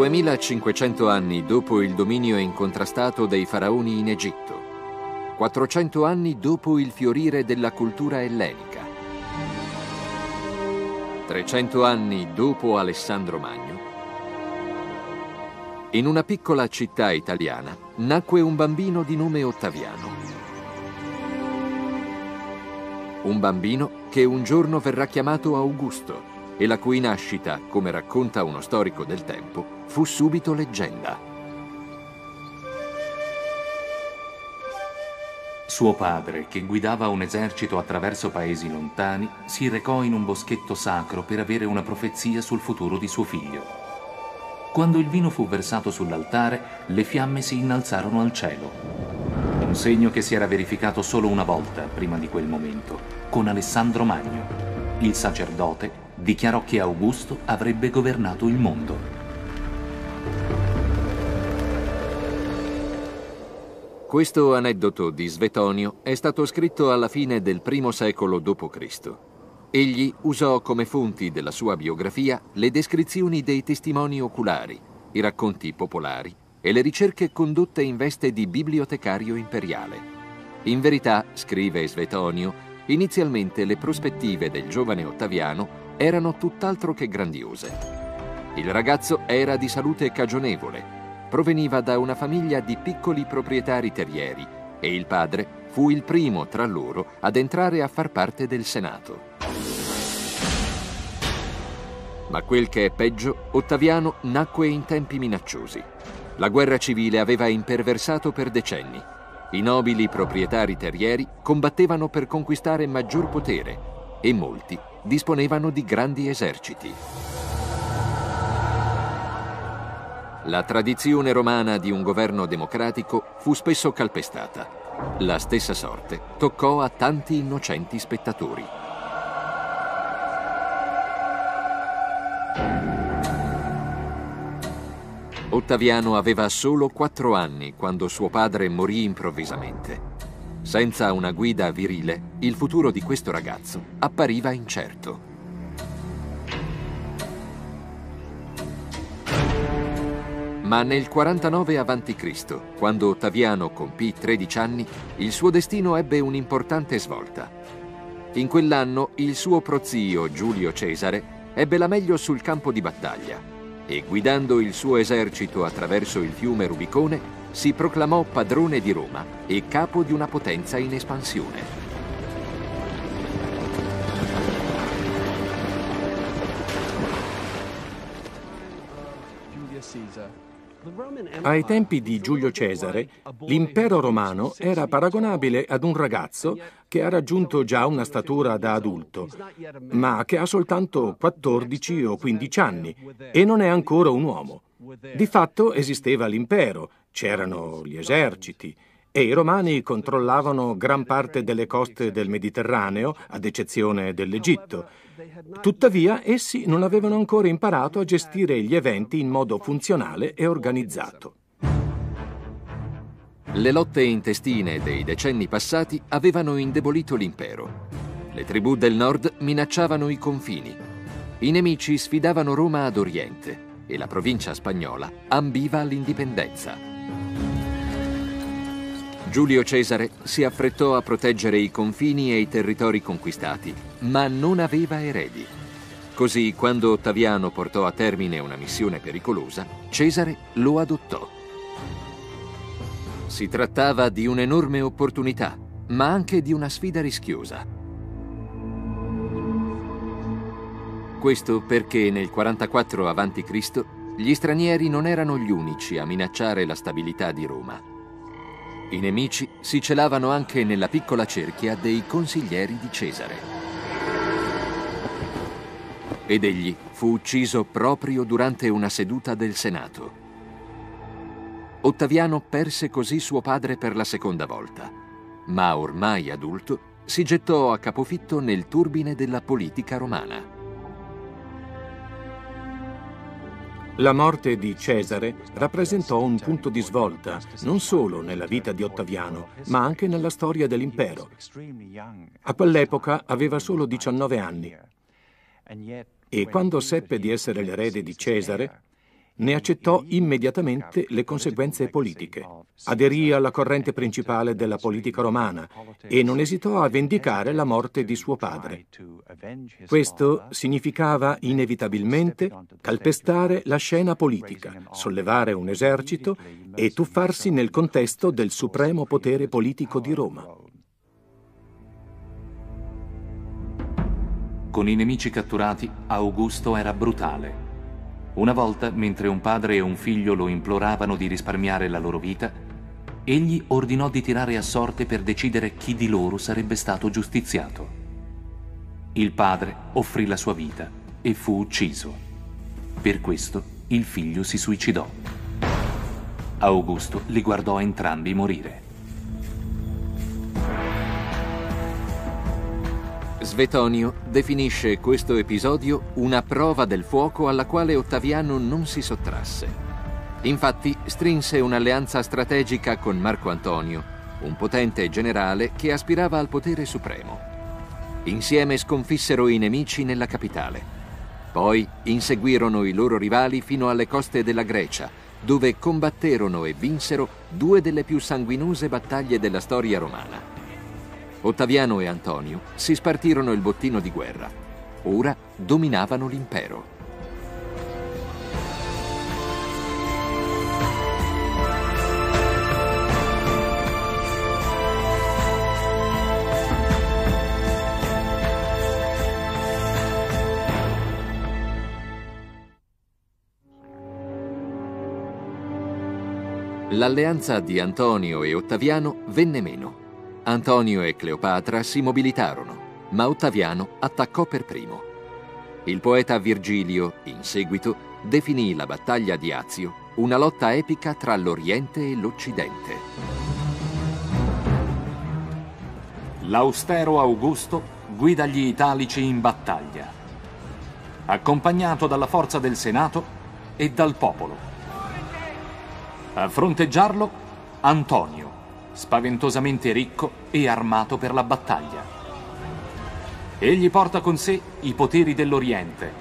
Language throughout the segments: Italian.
2500 anni dopo il dominio incontrastato dei faraoni in Egitto, 400 anni dopo il fiorire della cultura ellenica, 300 anni dopo Alessandro Magno, in una piccola città italiana nacque un bambino di nome Ottaviano. Un bambino che un giorno verrà chiamato Augusto e la cui nascita, come racconta uno storico del tempo, fu subito leggenda. Suo padre, che guidava un esercito attraverso paesi lontani, si recò in un boschetto sacro per avere una profezia sul futuro di suo figlio. Quando il vino fu versato sull'altare, le fiamme si innalzarono al cielo. Un segno che si era verificato solo una volta prima di quel momento, con Alessandro Magno. Il sacerdote dichiarò che Augusto avrebbe governato il mondo. Questo aneddoto di Svetonio è stato scritto alla fine del primo secolo d.C. Egli usò come fonti della sua biografia le descrizioni dei testimoni oculari, i racconti popolari e le ricerche condotte in veste di bibliotecario imperiale. In verità, scrive Svetonio, inizialmente le prospettive del giovane Ottaviano erano tutt'altro che grandiose. Il ragazzo era di salute cagionevole, proveniva da una famiglia di piccoli proprietari terrieri e il padre fu il primo tra loro ad entrare a far parte del Senato. Ma quel che è peggio, Ottaviano nacque in tempi minacciosi. La guerra civile aveva imperversato per decenni. I nobili proprietari terrieri combattevano per conquistare maggior potere e molti disponevano di grandi eserciti. La tradizione romana di un governo democratico fu spesso calpestata. La stessa sorte toccò a tanti innocenti spettatori. Ottaviano aveva solo quattro anni quando suo padre morì improvvisamente. Senza una guida virile, il futuro di questo ragazzo appariva incerto. Ma nel 49 a.C., quando Ottaviano compì 13 anni, il suo destino ebbe un'importante svolta. In quell'anno il suo prozio Giulio Cesare ebbe la meglio sul campo di battaglia e guidando il suo esercito attraverso il fiume Rubicone si proclamò padrone di Roma e capo di una potenza in espansione. Ai tempi di Giulio Cesare, l'impero romano era paragonabile ad un ragazzo che ha raggiunto già una statura da adulto, ma che ha soltanto 14 o 15 anni e non è ancora un uomo. Di fatto esisteva l'impero, c'erano gli eserciti e i romani controllavano gran parte delle coste del Mediterraneo, ad eccezione dell'Egitto. Tuttavia, essi non avevano ancora imparato a gestire gli eventi in modo funzionale e organizzato. Le lotte intestine dei decenni passati avevano indebolito l'impero. Le tribù del nord minacciavano i confini. I nemici sfidavano Roma ad oriente e la provincia spagnola ambiva all'indipendenza. Giulio Cesare si affrettò a proteggere i confini e i territori conquistati, ma non aveva eredi. Così, quando Ottaviano portò a termine una missione pericolosa, Cesare lo adottò. Si trattava di un'enorme opportunità, ma anche di una sfida rischiosa. Questo perché nel 44 a.C. gli stranieri non erano gli unici a minacciare la stabilità di Roma. I nemici si celavano anche nella piccola cerchia dei consiglieri di Cesare. Ed egli fu ucciso proprio durante una seduta del Senato. Ottaviano perse così suo padre per la seconda volta, ma ormai adulto si gettò a capofitto nel turbine della politica romana. La morte di Cesare rappresentò un punto di svolta non solo nella vita di Ottaviano, ma anche nella storia dell'impero. A quell'epoca aveva solo 19 anni e quando seppe di essere l'erede di Cesare, ne accettò immediatamente le conseguenze politiche. Aderì alla corrente principale della politica romana e non esitò a vendicare la morte di suo padre. Questo significava inevitabilmente calpestare la scena politica, sollevare un esercito e tuffarsi nel contesto del supremo potere politico di Roma. Con i nemici catturati, Augusto era brutale. Una volta, mentre un padre e un figlio lo imploravano di risparmiare la loro vita, egli ordinò di tirare a sorte per decidere chi di loro sarebbe stato giustiziato. Il padre offrì la sua vita e fu ucciso. Per questo il figlio si suicidò. Augusto li guardò entrambi morire. Svetonio definisce questo episodio una prova del fuoco alla quale Ottaviano non si sottrasse. Infatti strinse un'alleanza strategica con Marco Antonio, un potente generale che aspirava al potere supremo. Insieme sconfissero i nemici nella capitale. Poi inseguirono i loro rivali fino alle coste della Grecia, dove combatterono e vinsero due delle più sanguinose battaglie della storia romana. Ottaviano e Antonio si spartirono il bottino di guerra. Ora dominavano l'impero. L'alleanza di Antonio e Ottaviano venne meno Antonio e Cleopatra si mobilitarono, ma Ottaviano attaccò per primo. Il poeta Virgilio, in seguito, definì la battaglia di Azio una lotta epica tra l'Oriente e l'Occidente. L'austero Augusto guida gli italici in battaglia, accompagnato dalla forza del Senato e dal popolo. A fronteggiarlo Antonio, spaventosamente ricco e armato per la battaglia. Egli porta con sé i poteri dell'Oriente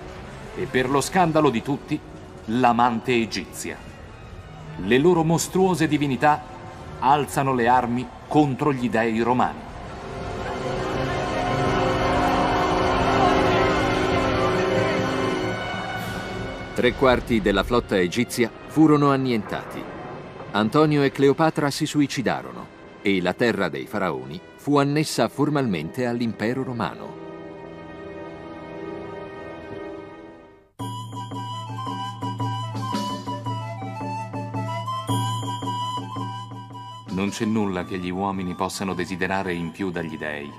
e per lo scandalo di tutti l'amante egizia. Le loro mostruose divinità alzano le armi contro gli dei romani. Tre quarti della flotta egizia furono annientati Antonio e Cleopatra si suicidarono e la terra dei faraoni fu annessa formalmente all'impero romano. Non c'è nulla che gli uomini possano desiderare in più dagli dei.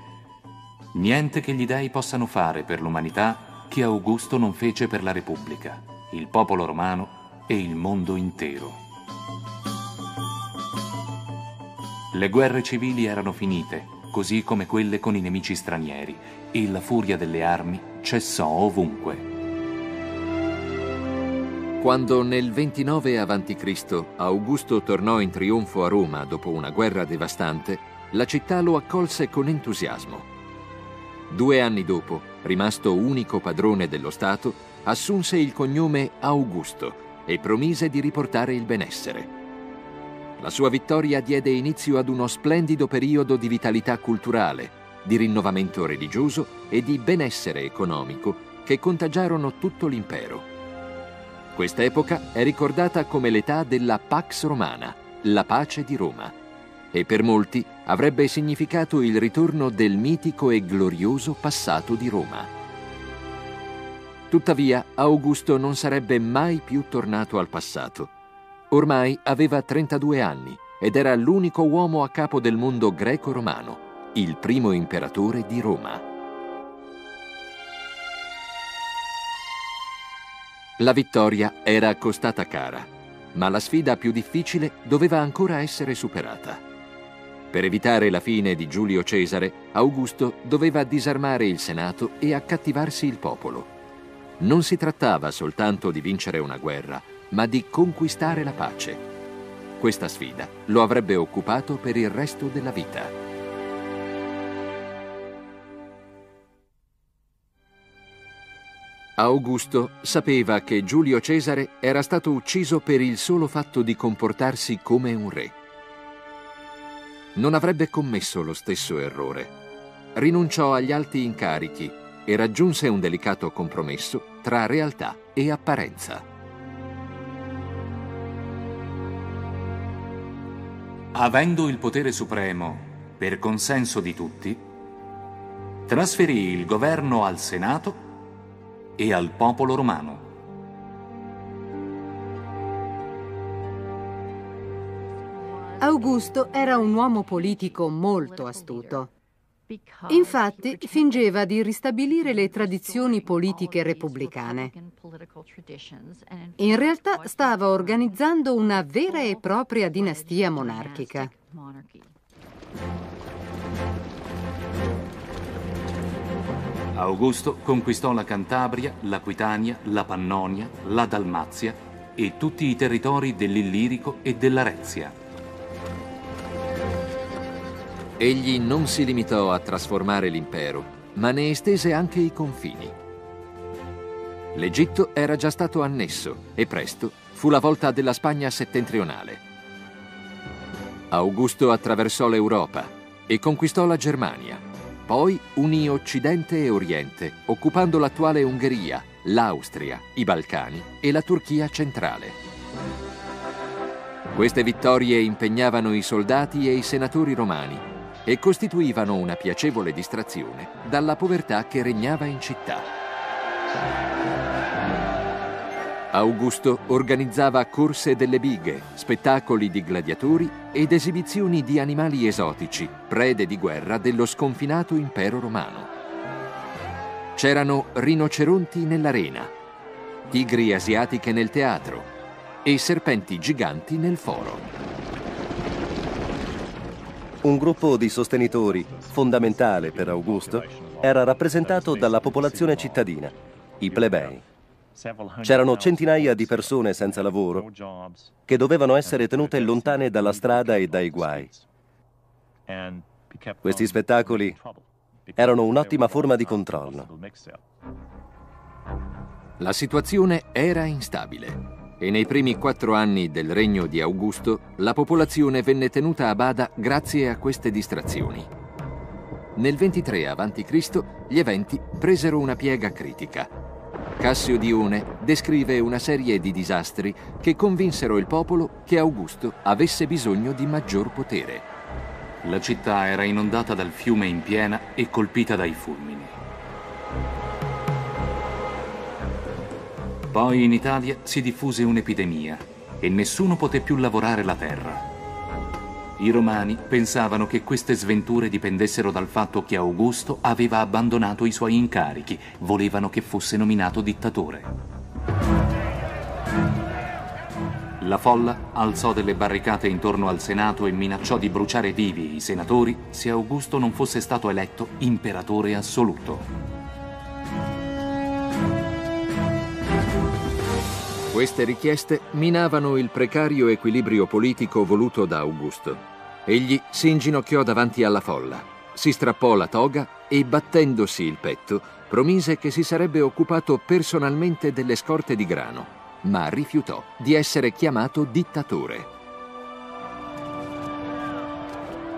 Niente che gli dei possano fare per l'umanità che Augusto non fece per la Repubblica, il popolo romano e il mondo intero. Le guerre civili erano finite, così come quelle con i nemici stranieri, e la furia delle armi cessò ovunque. Quando nel 29 a.C. Augusto tornò in trionfo a Roma dopo una guerra devastante, la città lo accolse con entusiasmo. Due anni dopo, rimasto unico padrone dello Stato, assunse il cognome Augusto e promise di riportare il benessere. La sua vittoria diede inizio ad uno splendido periodo di vitalità culturale, di rinnovamento religioso e di benessere economico che contagiarono tutto l'impero. Quest'epoca è ricordata come l'età della Pax Romana, la pace di Roma, e per molti avrebbe significato il ritorno del mitico e glorioso passato di Roma. Tuttavia, Augusto non sarebbe mai più tornato al passato Ormai aveva 32 anni ed era l'unico uomo a capo del mondo greco-romano, il primo imperatore di Roma. La vittoria era costata cara, ma la sfida più difficile doveva ancora essere superata. Per evitare la fine di Giulio Cesare, Augusto doveva disarmare il Senato e accattivarsi il popolo. Non si trattava soltanto di vincere una guerra, ma di conquistare la pace. Questa sfida lo avrebbe occupato per il resto della vita. Augusto sapeva che Giulio Cesare era stato ucciso per il solo fatto di comportarsi come un re. Non avrebbe commesso lo stesso errore. Rinunciò agli alti incarichi e raggiunse un delicato compromesso tra realtà e apparenza. Avendo il potere supremo, per consenso di tutti, trasferì il governo al Senato e al popolo romano. Augusto era un uomo politico molto astuto. Infatti fingeva di ristabilire le tradizioni politiche repubblicane. In realtà stava organizzando una vera e propria dinastia monarchica. Augusto conquistò la Cantabria, l'Aquitania, la Pannonia, la Dalmazia e tutti i territori dell'Illirico e dell'Arezia. Egli non si limitò a trasformare l'impero, ma ne estese anche i confini. L'Egitto era già stato annesso e presto fu la volta della Spagna settentrionale. Augusto attraversò l'Europa e conquistò la Germania poi unì Occidente e Oriente, occupando l'attuale Ungheria, l'Austria, i Balcani e la Turchia centrale. Queste vittorie impegnavano i soldati e i senatori romani e costituivano una piacevole distrazione dalla povertà che regnava in città. Augusto organizzava corse delle bighe, spettacoli di gladiatori ed esibizioni di animali esotici, prede di guerra dello sconfinato impero romano. C'erano rinoceronti nell'arena, tigri asiatiche nel teatro e serpenti giganti nel foro. Un gruppo di sostenitori, fondamentale per Augusto, era rappresentato dalla popolazione cittadina, i plebei. C'erano centinaia di persone senza lavoro che dovevano essere tenute lontane dalla strada e dai guai. Questi spettacoli erano un'ottima forma di controllo. La situazione era instabile e nei primi quattro anni del regno di Augusto la popolazione venne tenuta a bada grazie a queste distrazioni. Nel 23 a.C. gli eventi presero una piega critica Cassio Dione descrive una serie di disastri che convinsero il popolo che Augusto avesse bisogno di maggior potere. La città era inondata dal fiume in piena e colpita dai fulmini. Poi in Italia si diffuse un'epidemia e nessuno poté più lavorare la terra. I romani pensavano che queste sventure dipendessero dal fatto che Augusto aveva abbandonato i suoi incarichi, volevano che fosse nominato dittatore. La folla alzò delle barricate intorno al Senato e minacciò di bruciare vivi i senatori se Augusto non fosse stato eletto imperatore assoluto. Queste richieste minavano il precario equilibrio politico voluto da Augusto. Egli si inginocchiò davanti alla folla, si strappò la toga e, battendosi il petto, promise che si sarebbe occupato personalmente delle scorte di grano, ma rifiutò di essere chiamato dittatore.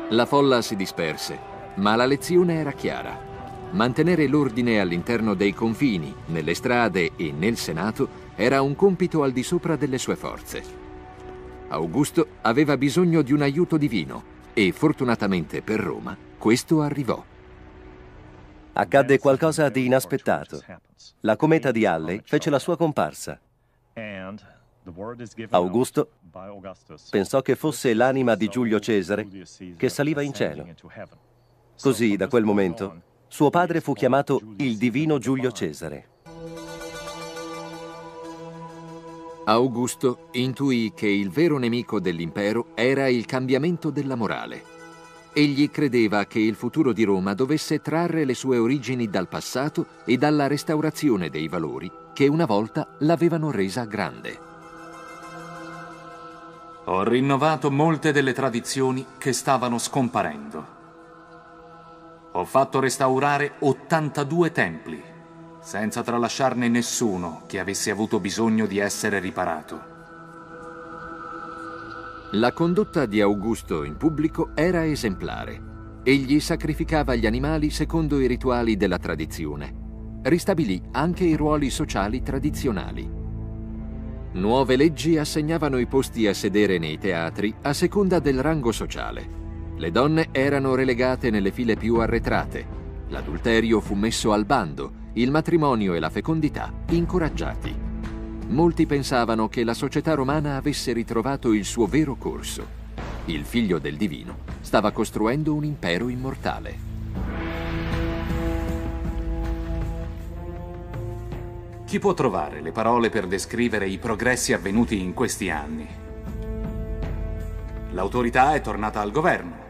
La folla si disperse, ma la lezione era chiara. Mantenere l'ordine all'interno dei confini, nelle strade e nel Senato era un compito al di sopra delle sue forze. Augusto aveva bisogno di un aiuto divino e fortunatamente per Roma questo arrivò. Accadde qualcosa di inaspettato. La cometa di Halley fece la sua comparsa. Augusto pensò che fosse l'anima di Giulio Cesare che saliva in cielo. Così, da quel momento, suo padre fu chiamato il divino Giulio Cesare. Augusto intuì che il vero nemico dell'impero era il cambiamento della morale. Egli credeva che il futuro di Roma dovesse trarre le sue origini dal passato e dalla restaurazione dei valori che una volta l'avevano resa grande. Ho rinnovato molte delle tradizioni che stavano scomparendo. Ho fatto restaurare 82 templi senza tralasciarne nessuno che avesse avuto bisogno di essere riparato. La condotta di Augusto in pubblico era esemplare. Egli sacrificava gli animali secondo i rituali della tradizione. Ristabilì anche i ruoli sociali tradizionali. Nuove leggi assegnavano i posti a sedere nei teatri a seconda del rango sociale. Le donne erano relegate nelle file più arretrate. L'adulterio fu messo al bando, il matrimonio e la fecondità incoraggiati. Molti pensavano che la società romana avesse ritrovato il suo vero corso il figlio del divino, stava costruendo un impero immortale. Chi può trovare le parole per descrivere i progressi avvenuti in questi anni? L'autorità è tornata al governo,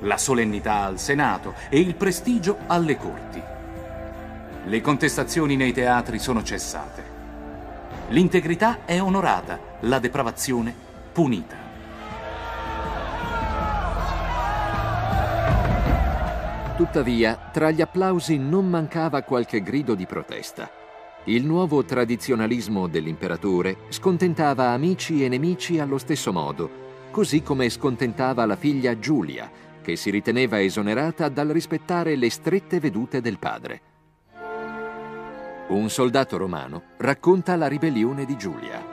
la solennità al Senato e il prestigio alle corti. Le contestazioni nei teatri sono cessate. L'integrità è onorata, la depravazione punita. Tuttavia, tra gli applausi non mancava qualche grido di protesta. Il nuovo tradizionalismo dell'imperatore scontentava amici e nemici allo stesso modo, così come scontentava la figlia Giulia, che si riteneva esonerata dal rispettare le strette vedute del padre. Un soldato romano racconta la ribellione di Giulia.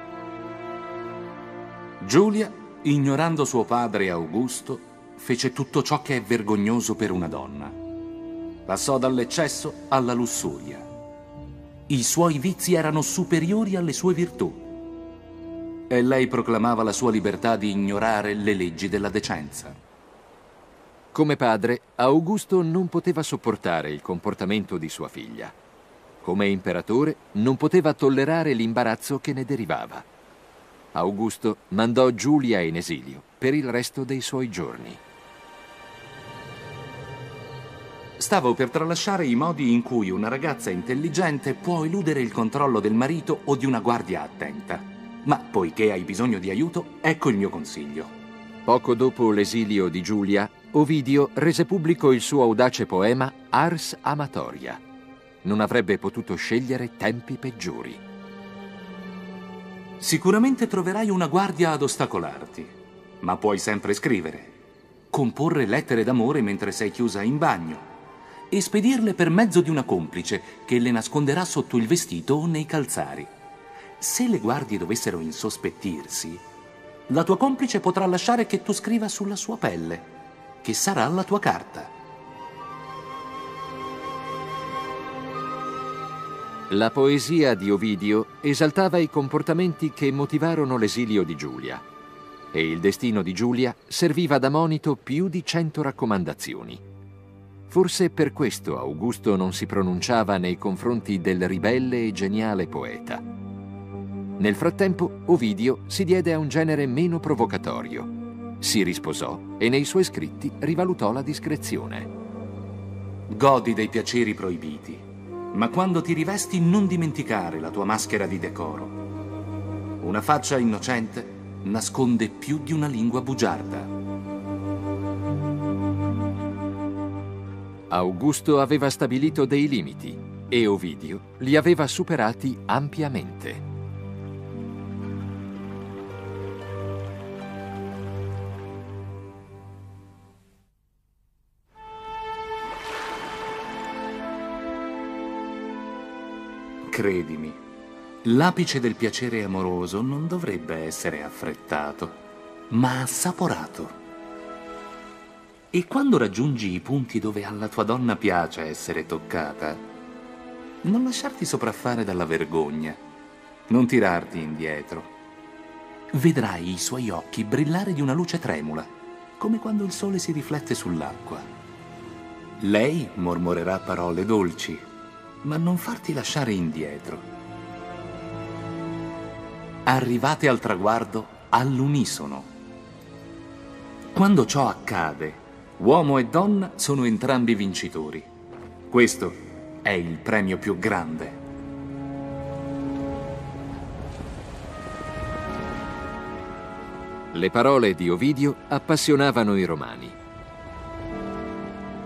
Giulia, ignorando suo padre Augusto, fece tutto ciò che è vergognoso per una donna. Passò dall'eccesso alla lussuria. I suoi vizi erano superiori alle sue virtù. E lei proclamava la sua libertà di ignorare le leggi della decenza. Come padre, Augusto non poteva sopportare il comportamento di sua figlia. Come imperatore, non poteva tollerare l'imbarazzo che ne derivava. Augusto mandò Giulia in esilio per il resto dei suoi giorni. Stavo per tralasciare i modi in cui una ragazza intelligente può eludere il controllo del marito o di una guardia attenta. Ma poiché hai bisogno di aiuto, ecco il mio consiglio. Poco dopo l'esilio di Giulia, Ovidio rese pubblico il suo audace poema Ars Amatoria. Non avrebbe potuto scegliere tempi peggiori. Sicuramente troverai una guardia ad ostacolarti, ma puoi sempre scrivere. Comporre lettere d'amore mentre sei chiusa in bagno e spedirle per mezzo di una complice che le nasconderà sotto il vestito o nei calzari. Se le guardie dovessero insospettirsi, la tua complice potrà lasciare che tu scriva sulla sua pelle, che sarà la tua carta. La poesia di Ovidio esaltava i comportamenti che motivarono l'esilio di Giulia e il destino di Giulia serviva da monito più di cento raccomandazioni. Forse per questo Augusto non si pronunciava nei confronti del ribelle e geniale poeta. Nel frattempo Ovidio si diede a un genere meno provocatorio. Si risposò e nei suoi scritti rivalutò la discrezione. Godi dei piaceri proibiti, ma quando ti rivesti non dimenticare la tua maschera di decoro. Una faccia innocente nasconde più di una lingua bugiarda. Augusto aveva stabilito dei limiti e Ovidio li aveva superati ampiamente. Credimi, l'apice del piacere amoroso non dovrebbe essere affrettato, ma assaporato. E quando raggiungi i punti dove alla tua donna piace essere toccata, non lasciarti sopraffare dalla vergogna, non tirarti indietro. Vedrai i suoi occhi brillare di una luce tremula, come quando il sole si riflette sull'acqua. Lei mormorerà parole dolci, ma non farti lasciare indietro. Arrivate al traguardo all'unisono. Quando ciò accade, Uomo e donna sono entrambi vincitori. Questo è il premio più grande. Le parole di Ovidio appassionavano i romani.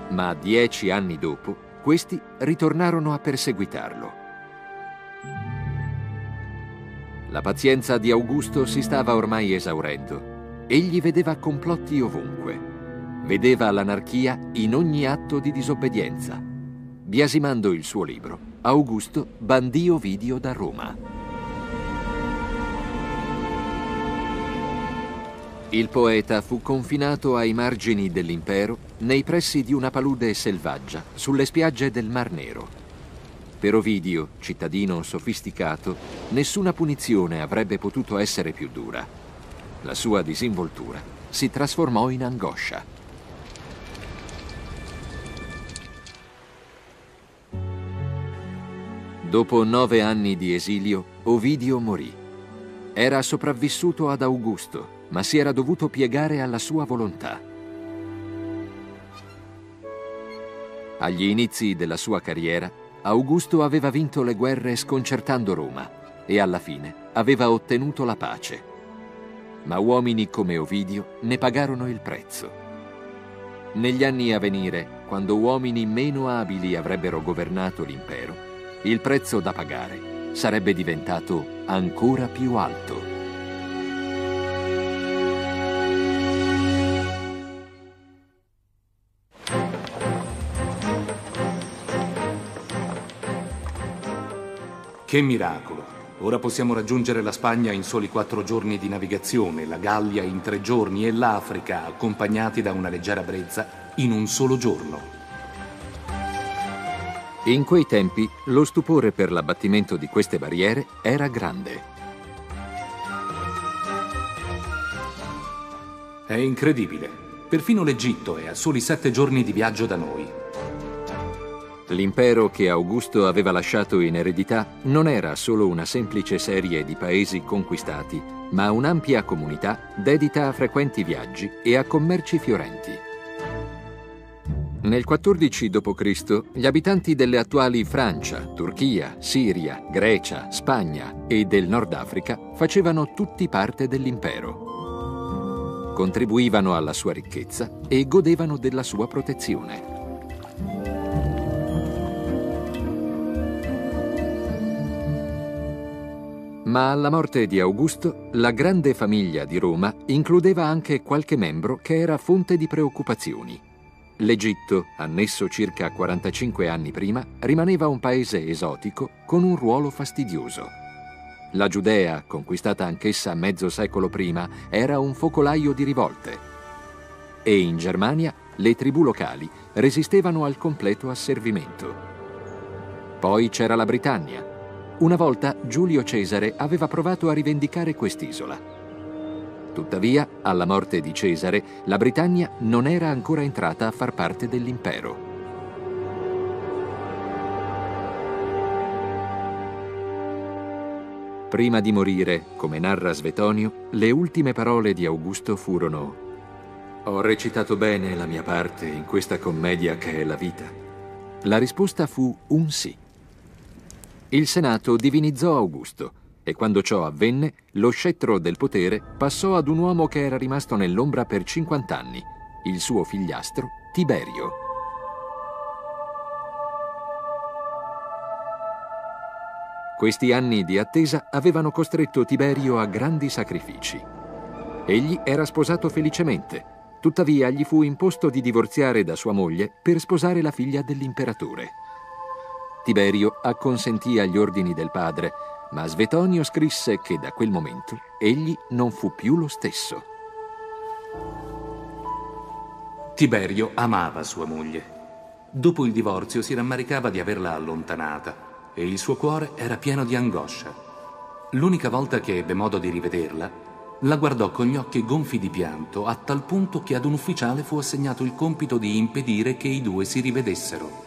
Ma dieci anni dopo, questi ritornarono a perseguitarlo. La pazienza di Augusto si stava ormai esaurendo. Egli vedeva complotti ovunque. Vedeva l'anarchia in ogni atto di disobbedienza. Biasimando il suo libro, Augusto bandì Ovidio da Roma. Il poeta fu confinato ai margini dell'impero, nei pressi di una palude selvaggia, sulle spiagge del Mar Nero. Per Ovidio, cittadino sofisticato, nessuna punizione avrebbe potuto essere più dura. La sua disinvoltura si trasformò in angoscia. Dopo nove anni di esilio, Ovidio morì. Era sopravvissuto ad Augusto, ma si era dovuto piegare alla sua volontà. Agli inizi della sua carriera, Augusto aveva vinto le guerre sconcertando Roma e alla fine aveva ottenuto la pace. Ma uomini come Ovidio ne pagarono il prezzo. Negli anni a venire, quando uomini meno abili avrebbero governato l'impero, il prezzo da pagare sarebbe diventato ancora più alto. Che miracolo! Ora possiamo raggiungere la Spagna in soli quattro giorni di navigazione, la Gallia in tre giorni e l'Africa, accompagnati da una leggera brezza, in un solo giorno. In quei tempi lo stupore per l'abbattimento di queste barriere era grande. È incredibile. Perfino l'Egitto è a soli sette giorni di viaggio da noi. L'impero che Augusto aveva lasciato in eredità non era solo una semplice serie di paesi conquistati, ma un'ampia comunità dedita a frequenti viaggi e a commerci fiorenti. Nel 14 d.C. gli abitanti delle attuali Francia, Turchia, Siria, Grecia, Spagna e del Nord Africa facevano tutti parte dell'impero. Contribuivano alla sua ricchezza e godevano della sua protezione. Ma alla morte di Augusto, la grande famiglia di Roma includeva anche qualche membro che era fonte di preoccupazioni. L'Egitto, annesso circa 45 anni prima, rimaneva un paese esotico con un ruolo fastidioso. La Giudea, conquistata anch'essa mezzo secolo prima, era un focolaio di rivolte. E in Germania le tribù locali resistevano al completo asservimento. Poi c'era la Britannia, una volta Giulio Cesare aveva provato a rivendicare quest'isola. Tuttavia, alla morte di Cesare, la Britannia non era ancora entrata a far parte dell'impero. Prima di morire, come narra Svetonio, le ultime parole di Augusto furono Ho recitato bene la mia parte in questa commedia che è la vita. La risposta fu un sì. Il Senato divinizzò Augusto e quando ciò avvenne, lo scettro del potere passò ad un uomo che era rimasto nell'ombra per 50 anni, il suo figliastro Tiberio. Questi anni di attesa avevano costretto Tiberio a grandi sacrifici. Egli era sposato felicemente, tuttavia gli fu imposto di divorziare da sua moglie per sposare la figlia dell'imperatore. Tiberio acconsentì agli ordini del padre, ma Svetonio scrisse che da quel momento egli non fu più lo stesso. Tiberio amava sua moglie. Dopo il divorzio si rammaricava di averla allontanata e il suo cuore era pieno di angoscia. L'unica volta che ebbe modo di rivederla, la guardò con gli occhi gonfi di pianto a tal punto che ad un ufficiale fu assegnato il compito di impedire che i due si rivedessero.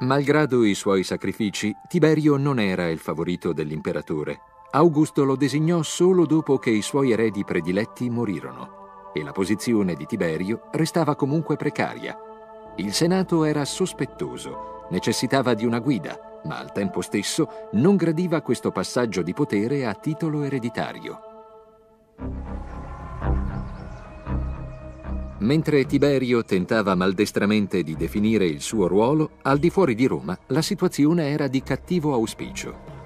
Malgrado i suoi sacrifici, Tiberio non era il favorito dell'imperatore. Augusto lo designò solo dopo che i suoi eredi prediletti morirono e la posizione di Tiberio restava comunque precaria. Il Senato era sospettoso, necessitava di una guida, ma al tempo stesso non gradiva questo passaggio di potere a titolo ereditario. Mentre Tiberio tentava maldestramente di definire il suo ruolo, al di fuori di Roma la situazione era di cattivo auspicio.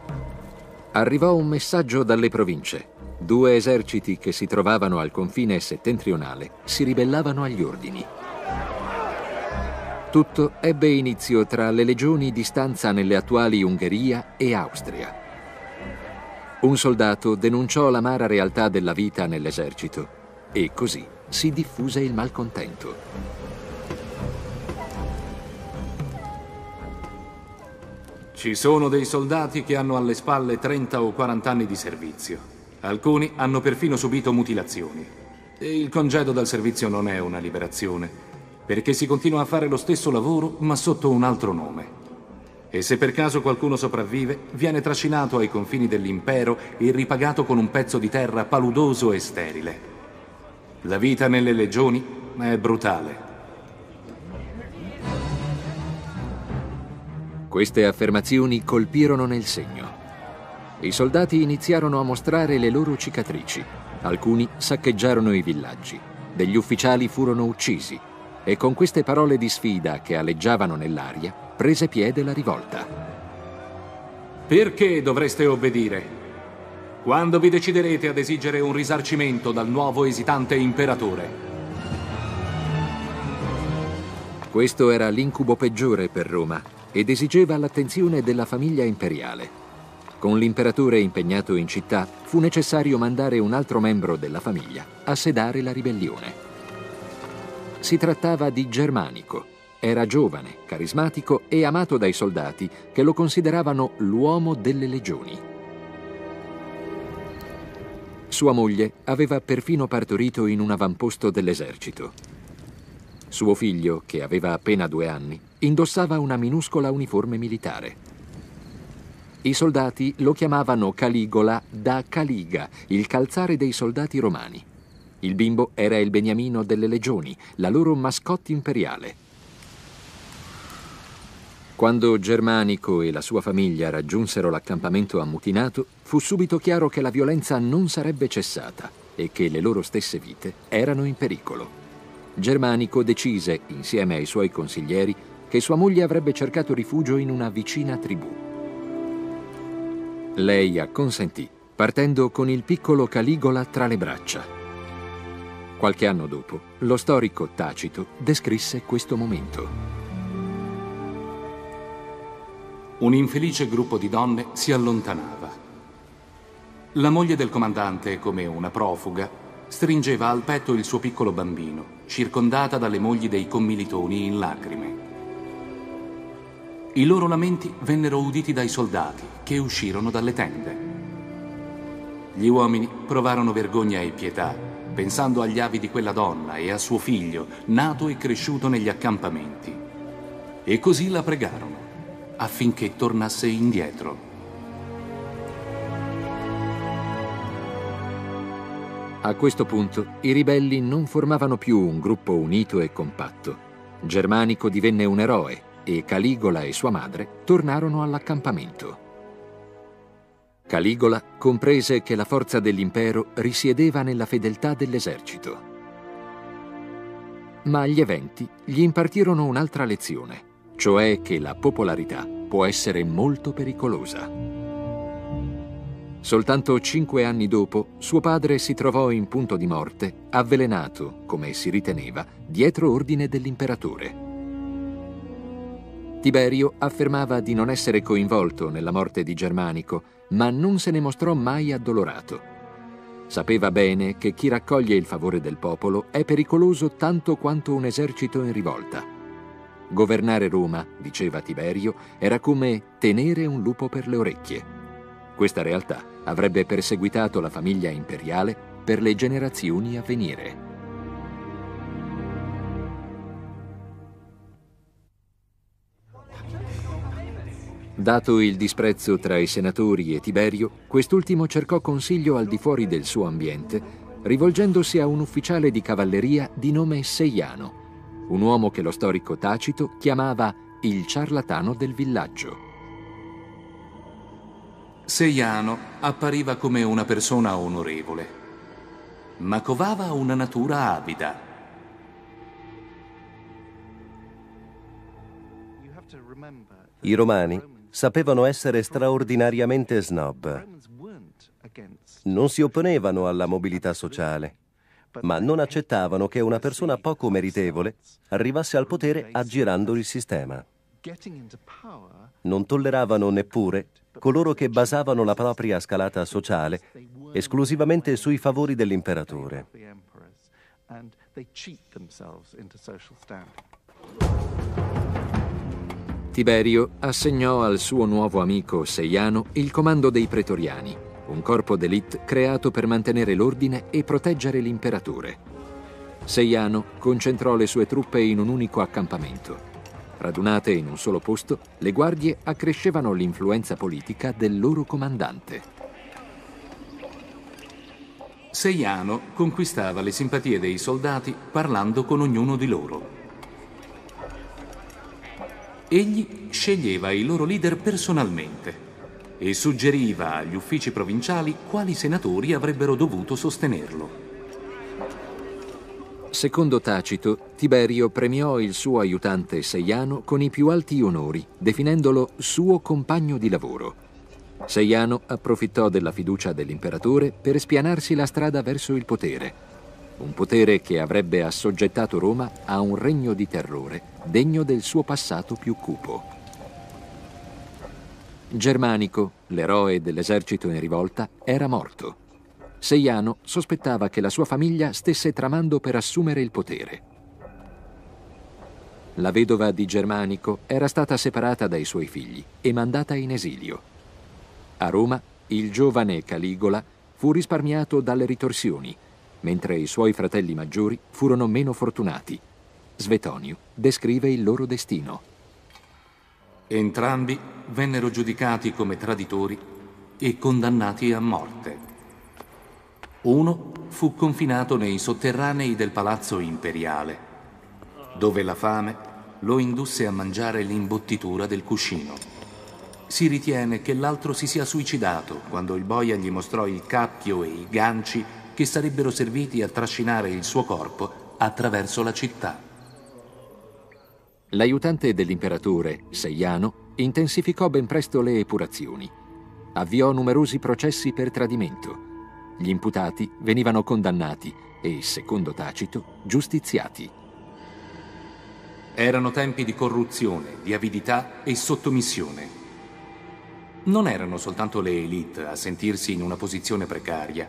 Arrivò un messaggio dalle province. Due eserciti che si trovavano al confine settentrionale si ribellavano agli ordini. Tutto ebbe inizio tra le legioni di stanza nelle attuali Ungheria e Austria. Un soldato denunciò l'amara realtà della vita nell'esercito e così si diffuse il malcontento. Ci sono dei soldati che hanno alle spalle 30 o 40 anni di servizio. Alcuni hanno perfino subito mutilazioni. E il congedo dal servizio non è una liberazione, perché si continua a fare lo stesso lavoro ma sotto un altro nome. E se per caso qualcuno sopravvive, viene trascinato ai confini dell'impero e ripagato con un pezzo di terra paludoso e sterile. La vita nelle legioni è brutale. Queste affermazioni colpirono nel segno. I soldati iniziarono a mostrare le loro cicatrici. Alcuni saccheggiarono i villaggi. Degli ufficiali furono uccisi. E con queste parole di sfida che aleggiavano nell'aria, prese piede la rivolta. Perché dovreste obbedire? Quando vi deciderete ad esigere un risarcimento dal nuovo esitante imperatore. Questo era l'incubo peggiore per Roma ed esigeva l'attenzione della famiglia imperiale. Con l'imperatore impegnato in città, fu necessario mandare un altro membro della famiglia a sedare la ribellione. Si trattava di Germanico. Era giovane, carismatico e amato dai soldati che lo consideravano l'uomo delle legioni. Sua moglie aveva perfino partorito in un avamposto dell'esercito. Suo figlio, che aveva appena due anni, indossava una minuscola uniforme militare. I soldati lo chiamavano Caligola da Caliga, il calzare dei soldati romani. Il bimbo era il beniamino delle legioni, la loro mascotte imperiale. Quando Germanico e la sua famiglia raggiunsero l'accampamento ammutinato, fu subito chiaro che la violenza non sarebbe cessata e che le loro stesse vite erano in pericolo. Germanico decise, insieme ai suoi consiglieri, che sua moglie avrebbe cercato rifugio in una vicina tribù. Lei acconsentì, partendo con il piccolo Caligola tra le braccia. Qualche anno dopo, lo storico Tacito descrisse questo momento. un infelice gruppo di donne si allontanava. La moglie del comandante, come una profuga, stringeva al petto il suo piccolo bambino, circondata dalle mogli dei commilitoni in lacrime. I loro lamenti vennero uditi dai soldati che uscirono dalle tende. Gli uomini provarono vergogna e pietà, pensando agli avi di quella donna e a suo figlio, nato e cresciuto negli accampamenti. E così la pregarono affinché tornasse indietro. A questo punto i ribelli non formavano più un gruppo unito e compatto. Germanico divenne un eroe e Caligola e sua madre tornarono all'accampamento. Caligola comprese che la forza dell'impero risiedeva nella fedeltà dell'esercito. Ma gli eventi gli impartirono un'altra lezione cioè che la popolarità può essere molto pericolosa. Soltanto cinque anni dopo, suo padre si trovò in punto di morte, avvelenato, come si riteneva, dietro ordine dell'imperatore. Tiberio affermava di non essere coinvolto nella morte di Germanico, ma non se ne mostrò mai addolorato. Sapeva bene che chi raccoglie il favore del popolo è pericoloso tanto quanto un esercito in rivolta. Governare Roma, diceva Tiberio, era come tenere un lupo per le orecchie. Questa realtà avrebbe perseguitato la famiglia imperiale per le generazioni a venire. Dato il disprezzo tra i senatori e Tiberio, quest'ultimo cercò consiglio al di fuori del suo ambiente, rivolgendosi a un ufficiale di cavalleria di nome Seiano, un uomo che lo storico Tacito chiamava il ciarlatano del villaggio. Seiano appariva come una persona onorevole, ma covava una natura avida. I romani sapevano essere straordinariamente snob. Non si opponevano alla mobilità sociale, ma non accettavano che una persona poco meritevole arrivasse al potere aggirando il sistema. Non tolleravano neppure coloro che basavano la propria scalata sociale esclusivamente sui favori dell'imperatore. Tiberio assegnò al suo nuovo amico Seiano il comando dei pretoriani, un corpo d'élite creato per mantenere l'ordine e proteggere l'imperatore. Seiano concentrò le sue truppe in un unico accampamento. Radunate in un solo posto, le guardie accrescevano l'influenza politica del loro comandante. Seiano conquistava le simpatie dei soldati parlando con ognuno di loro. Egli sceglieva i loro leader personalmente e suggeriva agli uffici provinciali quali senatori avrebbero dovuto sostenerlo. Secondo Tacito, Tiberio premiò il suo aiutante Seiano con i più alti onori, definendolo suo compagno di lavoro. Seiano approfittò della fiducia dell'imperatore per spianarsi la strada verso il potere, un potere che avrebbe assoggettato Roma a un regno di terrore degno del suo passato più cupo. Germanico, l'eroe dell'esercito in rivolta, era morto. Seiano sospettava che la sua famiglia stesse tramando per assumere il potere. La vedova di Germanico era stata separata dai suoi figli e mandata in esilio. A Roma, il giovane Caligola fu risparmiato dalle ritorsioni, mentre i suoi fratelli maggiori furono meno fortunati. Svetonio descrive il loro destino. Entrambi vennero giudicati come traditori e condannati a morte. Uno fu confinato nei sotterranei del palazzo imperiale, dove la fame lo indusse a mangiare l'imbottitura del cuscino. Si ritiene che l'altro si sia suicidato quando il boia gli mostrò il cappio e i ganci che sarebbero serviti a trascinare il suo corpo attraverso la città. L'aiutante dell'imperatore, Seiano, intensificò ben presto le epurazioni. Avviò numerosi processi per tradimento gli imputati venivano condannati e, secondo Tacito, giustiziati. Erano tempi di corruzione, di avidità e sottomissione. Non erano soltanto le elite a sentirsi in una posizione precaria,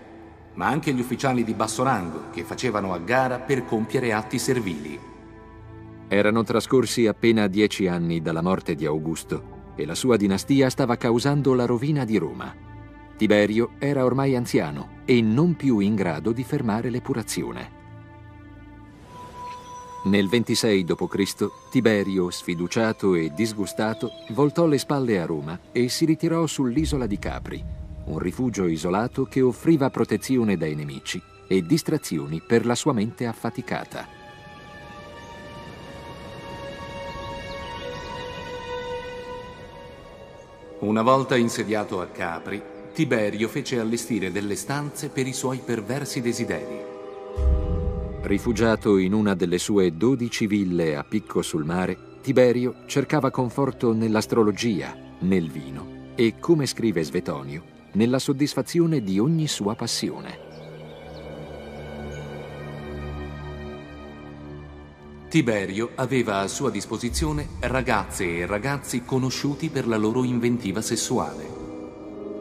ma anche gli ufficiali di basso rango che facevano a gara per compiere atti servili. Erano trascorsi appena dieci anni dalla morte di Augusto e la sua dinastia stava causando la rovina di Roma. Tiberio era ormai anziano e non più in grado di fermare l'epurazione. Nel 26 d.C., Tiberio, sfiduciato e disgustato, voltò le spalle a Roma e si ritirò sull'isola di Capri, un rifugio isolato che offriva protezione dai nemici e distrazioni per la sua mente affaticata. Una volta insediato a Capri, Tiberio fece allestire delle stanze per i suoi perversi desideri. Rifugiato in una delle sue dodici ville a picco sul mare, Tiberio cercava conforto nell'astrologia, nel vino e, come scrive Svetonio, nella soddisfazione di ogni sua passione. Tiberio aveva a sua disposizione ragazze e ragazzi conosciuti per la loro inventiva sessuale.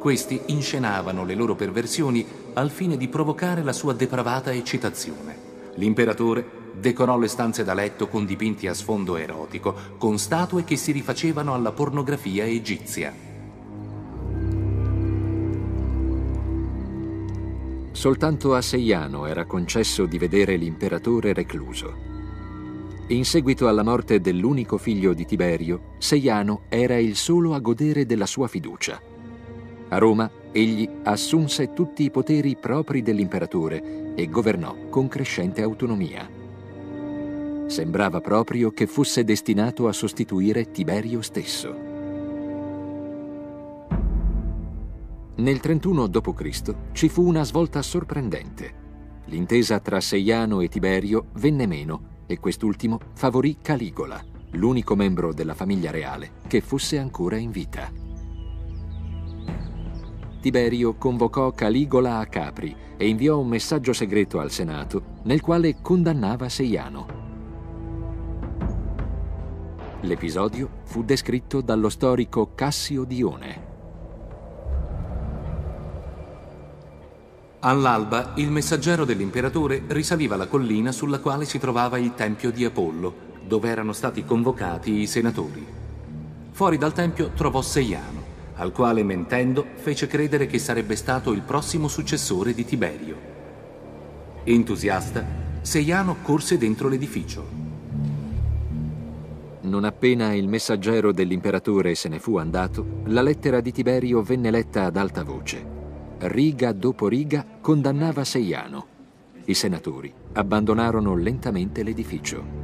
Questi inscenavano le loro perversioni al fine di provocare la sua depravata eccitazione. L'imperatore decorò le stanze da letto con dipinti a sfondo erotico, con statue che si rifacevano alla pornografia egizia. Soltanto a Seiano era concesso di vedere l'imperatore recluso. In seguito alla morte dell'unico figlio di Tiberio, Seiano era il solo a godere della sua fiducia. A Roma egli assunse tutti i poteri propri dell'imperatore e governò con crescente autonomia. Sembrava proprio che fosse destinato a sostituire Tiberio stesso. Nel 31 d.C. ci fu una svolta sorprendente. L'intesa tra Seiano e Tiberio venne meno e quest'ultimo favorì Caligola, l'unico membro della famiglia reale che fosse ancora in vita. Tiberio convocò Caligola a Capri e inviò un messaggio segreto al Senato nel quale condannava Seiano. L'episodio fu descritto dallo storico Cassio Dione. All'alba il messaggero dell'imperatore risaliva la collina sulla quale si trovava il tempio di Apollo, dove erano stati convocati i senatori. Fuori dal tempio trovò Seiano, al quale mentendo fece credere che sarebbe stato il prossimo successore di Tiberio. Entusiasta, Seiano corse dentro l'edificio. Non appena il messaggero dell'imperatore se ne fu andato, la lettera di Tiberio venne letta ad alta voce riga dopo riga, condannava Seiano. I senatori abbandonarono lentamente l'edificio.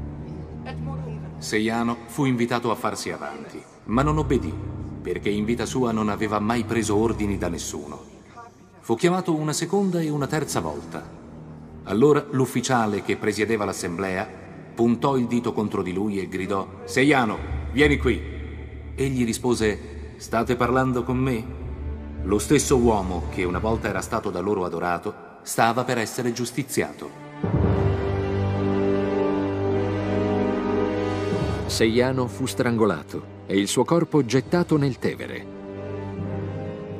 Seiano fu invitato a farsi avanti, ma non obbedì, perché in vita sua non aveva mai preso ordini da nessuno. Fu chiamato una seconda e una terza volta. Allora l'ufficiale che presiedeva l'assemblea puntò il dito contro di lui e gridò Seiano, vieni qui. Egli rispose State parlando con me? Lo stesso uomo che una volta era stato da loro adorato stava per essere giustiziato. Seiano fu strangolato e il suo corpo gettato nel Tevere.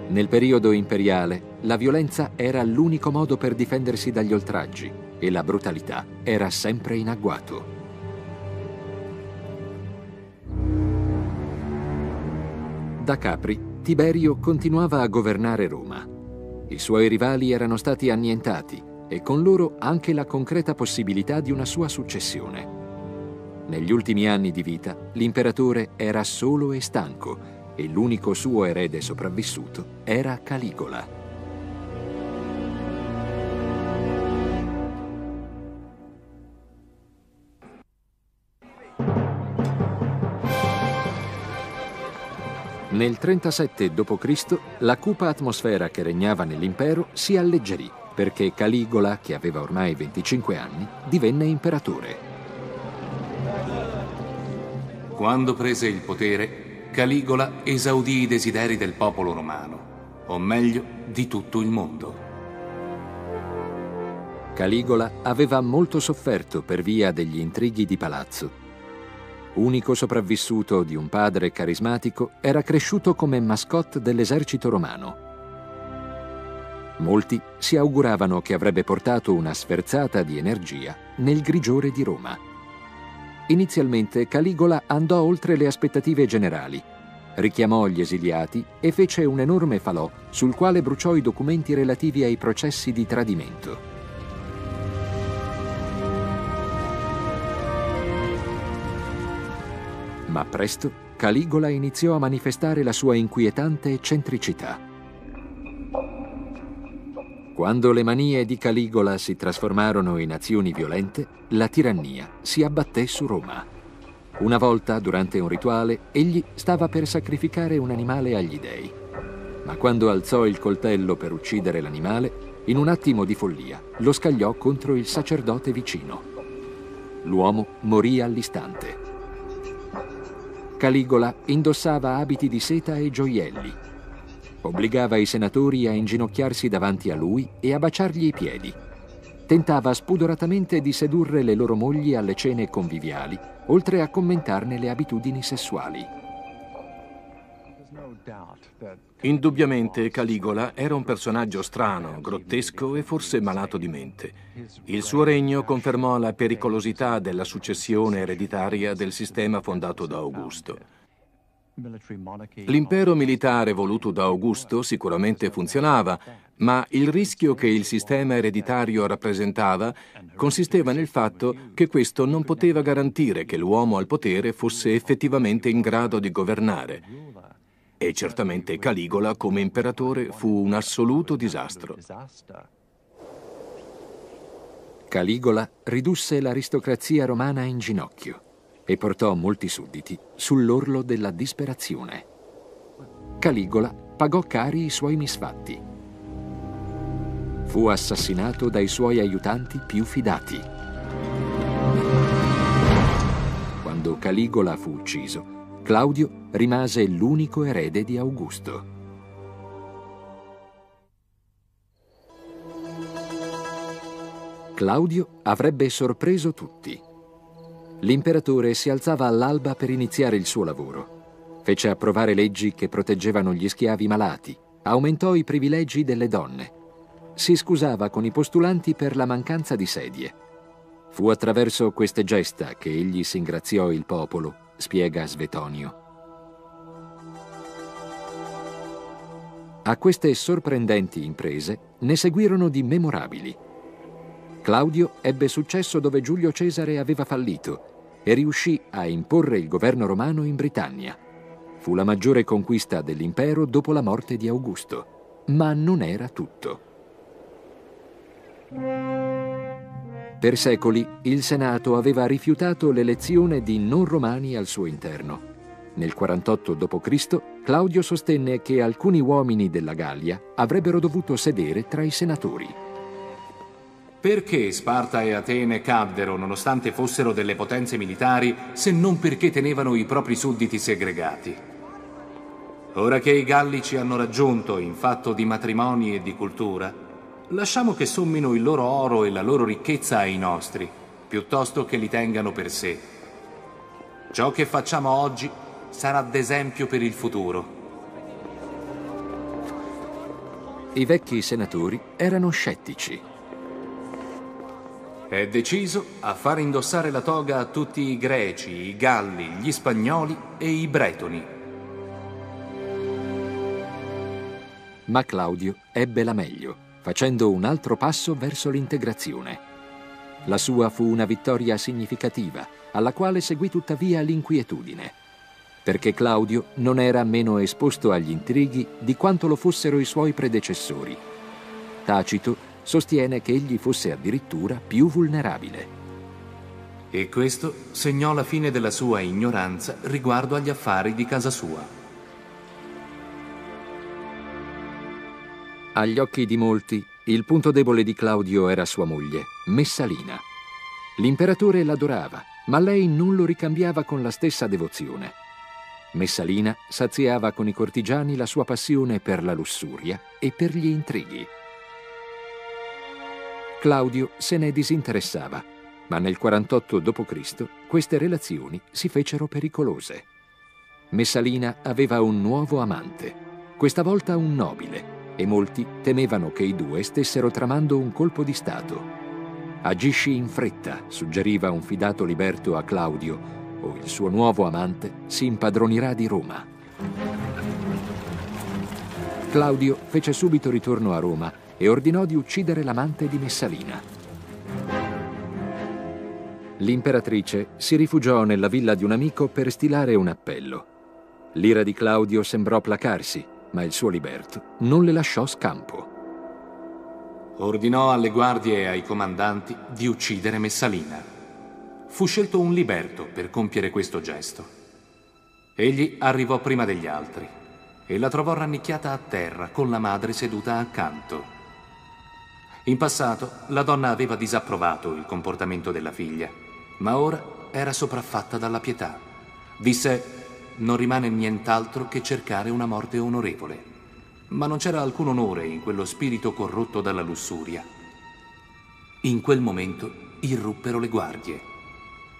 Nel periodo imperiale la violenza era l'unico modo per difendersi dagli oltraggi e la brutalità era sempre in agguato. Da Capri Tiberio continuava a governare Roma. I suoi rivali erano stati annientati e con loro anche la concreta possibilità di una sua successione. Negli ultimi anni di vita l'imperatore era solo e stanco e l'unico suo erede sopravvissuto era Caligola. Nel 37 d.C. la cupa atmosfera che regnava nell'impero si alleggerì perché Caligola, che aveva ormai 25 anni, divenne imperatore. Quando prese il potere, Caligola esaudì i desideri del popolo romano, o meglio, di tutto il mondo. Caligola aveva molto sofferto per via degli intrighi di palazzo unico sopravvissuto di un padre carismatico, era cresciuto come mascotte dell'esercito romano. Molti si auguravano che avrebbe portato una sferzata di energia nel grigiore di Roma. Inizialmente Caligola andò oltre le aspettative generali, richiamò gli esiliati e fece un enorme falò sul quale bruciò i documenti relativi ai processi di tradimento. Ma presto Caligola iniziò a manifestare la sua inquietante eccentricità. Quando le manie di Caligola si trasformarono in azioni violente, la tirannia si abbatté su Roma. Una volta, durante un rituale, egli stava per sacrificare un animale agli dei. Ma quando alzò il coltello per uccidere l'animale, in un attimo di follia lo scagliò contro il sacerdote vicino. L'uomo morì all'istante. Caligola indossava abiti di seta e gioielli. Obbligava i senatori a inginocchiarsi davanti a lui e a baciargli i piedi. Tentava spudoratamente di sedurre le loro mogli alle cene conviviali, oltre a commentarne le abitudini sessuali. Indubbiamente Caligola era un personaggio strano, grottesco e forse malato di mente. Il suo regno confermò la pericolosità della successione ereditaria del sistema fondato da Augusto. L'impero militare voluto da Augusto sicuramente funzionava, ma il rischio che il sistema ereditario rappresentava consisteva nel fatto che questo non poteva garantire che l'uomo al potere fosse effettivamente in grado di governare e certamente Caligola come imperatore fu un assoluto disastro. Caligola ridusse l'aristocrazia romana in ginocchio e portò molti sudditi sull'orlo della disperazione. Caligola pagò cari i suoi misfatti. Fu assassinato dai suoi aiutanti più fidati. quando Caligola fu ucciso, Claudio rimase l'unico erede di Augusto. Claudio avrebbe sorpreso tutti. L'imperatore si alzava all'alba per iniziare il suo lavoro. Fece approvare leggi che proteggevano gli schiavi malati, aumentò i privilegi delle donne, si scusava con i postulanti per la mancanza di sedie. Fu attraverso queste gesta che egli singraziò il popolo, spiega Svetonio. A queste sorprendenti imprese ne seguirono di memorabili. Claudio ebbe successo dove Giulio Cesare aveva fallito e riuscì a imporre il governo romano in Britannia. Fu la maggiore conquista dell'impero dopo la morte di Augusto. Ma non era tutto. Per secoli il Senato aveva rifiutato l'elezione di non romani al suo interno. Nel 48 d.C. Claudio sostenne che alcuni uomini della Gallia avrebbero dovuto sedere tra i senatori. Perché Sparta e Atene caddero nonostante fossero delle potenze militari se non perché tenevano i propri sudditi segregati? Ora che i Galli ci hanno raggiunto in fatto di matrimoni e di cultura, lasciamo che sommino il loro oro e la loro ricchezza ai nostri, piuttosto che li tengano per sé. Ciò che facciamo oggi sarà d'esempio per il futuro. I vecchi senatori erano scettici è deciso a far indossare la toga a tutti i greci, i galli, gli spagnoli e i bretoni. Ma Claudio ebbe la meglio, facendo un altro passo verso l'integrazione. La sua fu una vittoria significativa, alla quale seguì tuttavia l'inquietudine, perché Claudio non era meno esposto agli intrighi di quanto lo fossero i suoi predecessori. Tacito sostiene che egli fosse addirittura più vulnerabile. E questo segnò la fine della sua ignoranza riguardo agli affari di casa sua. Agli occhi di molti, il punto debole di Claudio era sua moglie, Messalina. L'imperatore l'adorava, ma lei non lo ricambiava con la stessa devozione. Messalina saziava con i cortigiani la sua passione per la lussuria e per gli intrighi. Claudio se ne disinteressava, ma nel 48 d.C. queste relazioni si fecero pericolose. Messalina aveva un nuovo amante, questa volta un nobile, e molti temevano che i due stessero tramando un colpo di Stato. Agisci in fretta, suggeriva un fidato liberto a Claudio, o il suo nuovo amante si impadronirà di Roma. Claudio fece subito ritorno a Roma e ordinò di uccidere l'amante di Messalina. L'imperatrice si rifugiò nella villa di un amico per stilare un appello. L'ira di Claudio sembrò placarsi, ma il suo liberto non le lasciò scampo. Ordinò alle guardie e ai comandanti di uccidere Messalina. Fu scelto un liberto per compiere questo gesto. Egli arrivò prima degli altri e la trovò rannicchiata a terra con la madre seduta accanto. In passato la donna aveva disapprovato il comportamento della figlia, ma ora era sopraffatta dalla pietà. Disse, non rimane nient'altro che cercare una morte onorevole. Ma non c'era alcun onore in quello spirito corrotto dalla lussuria. In quel momento irruppero le guardie.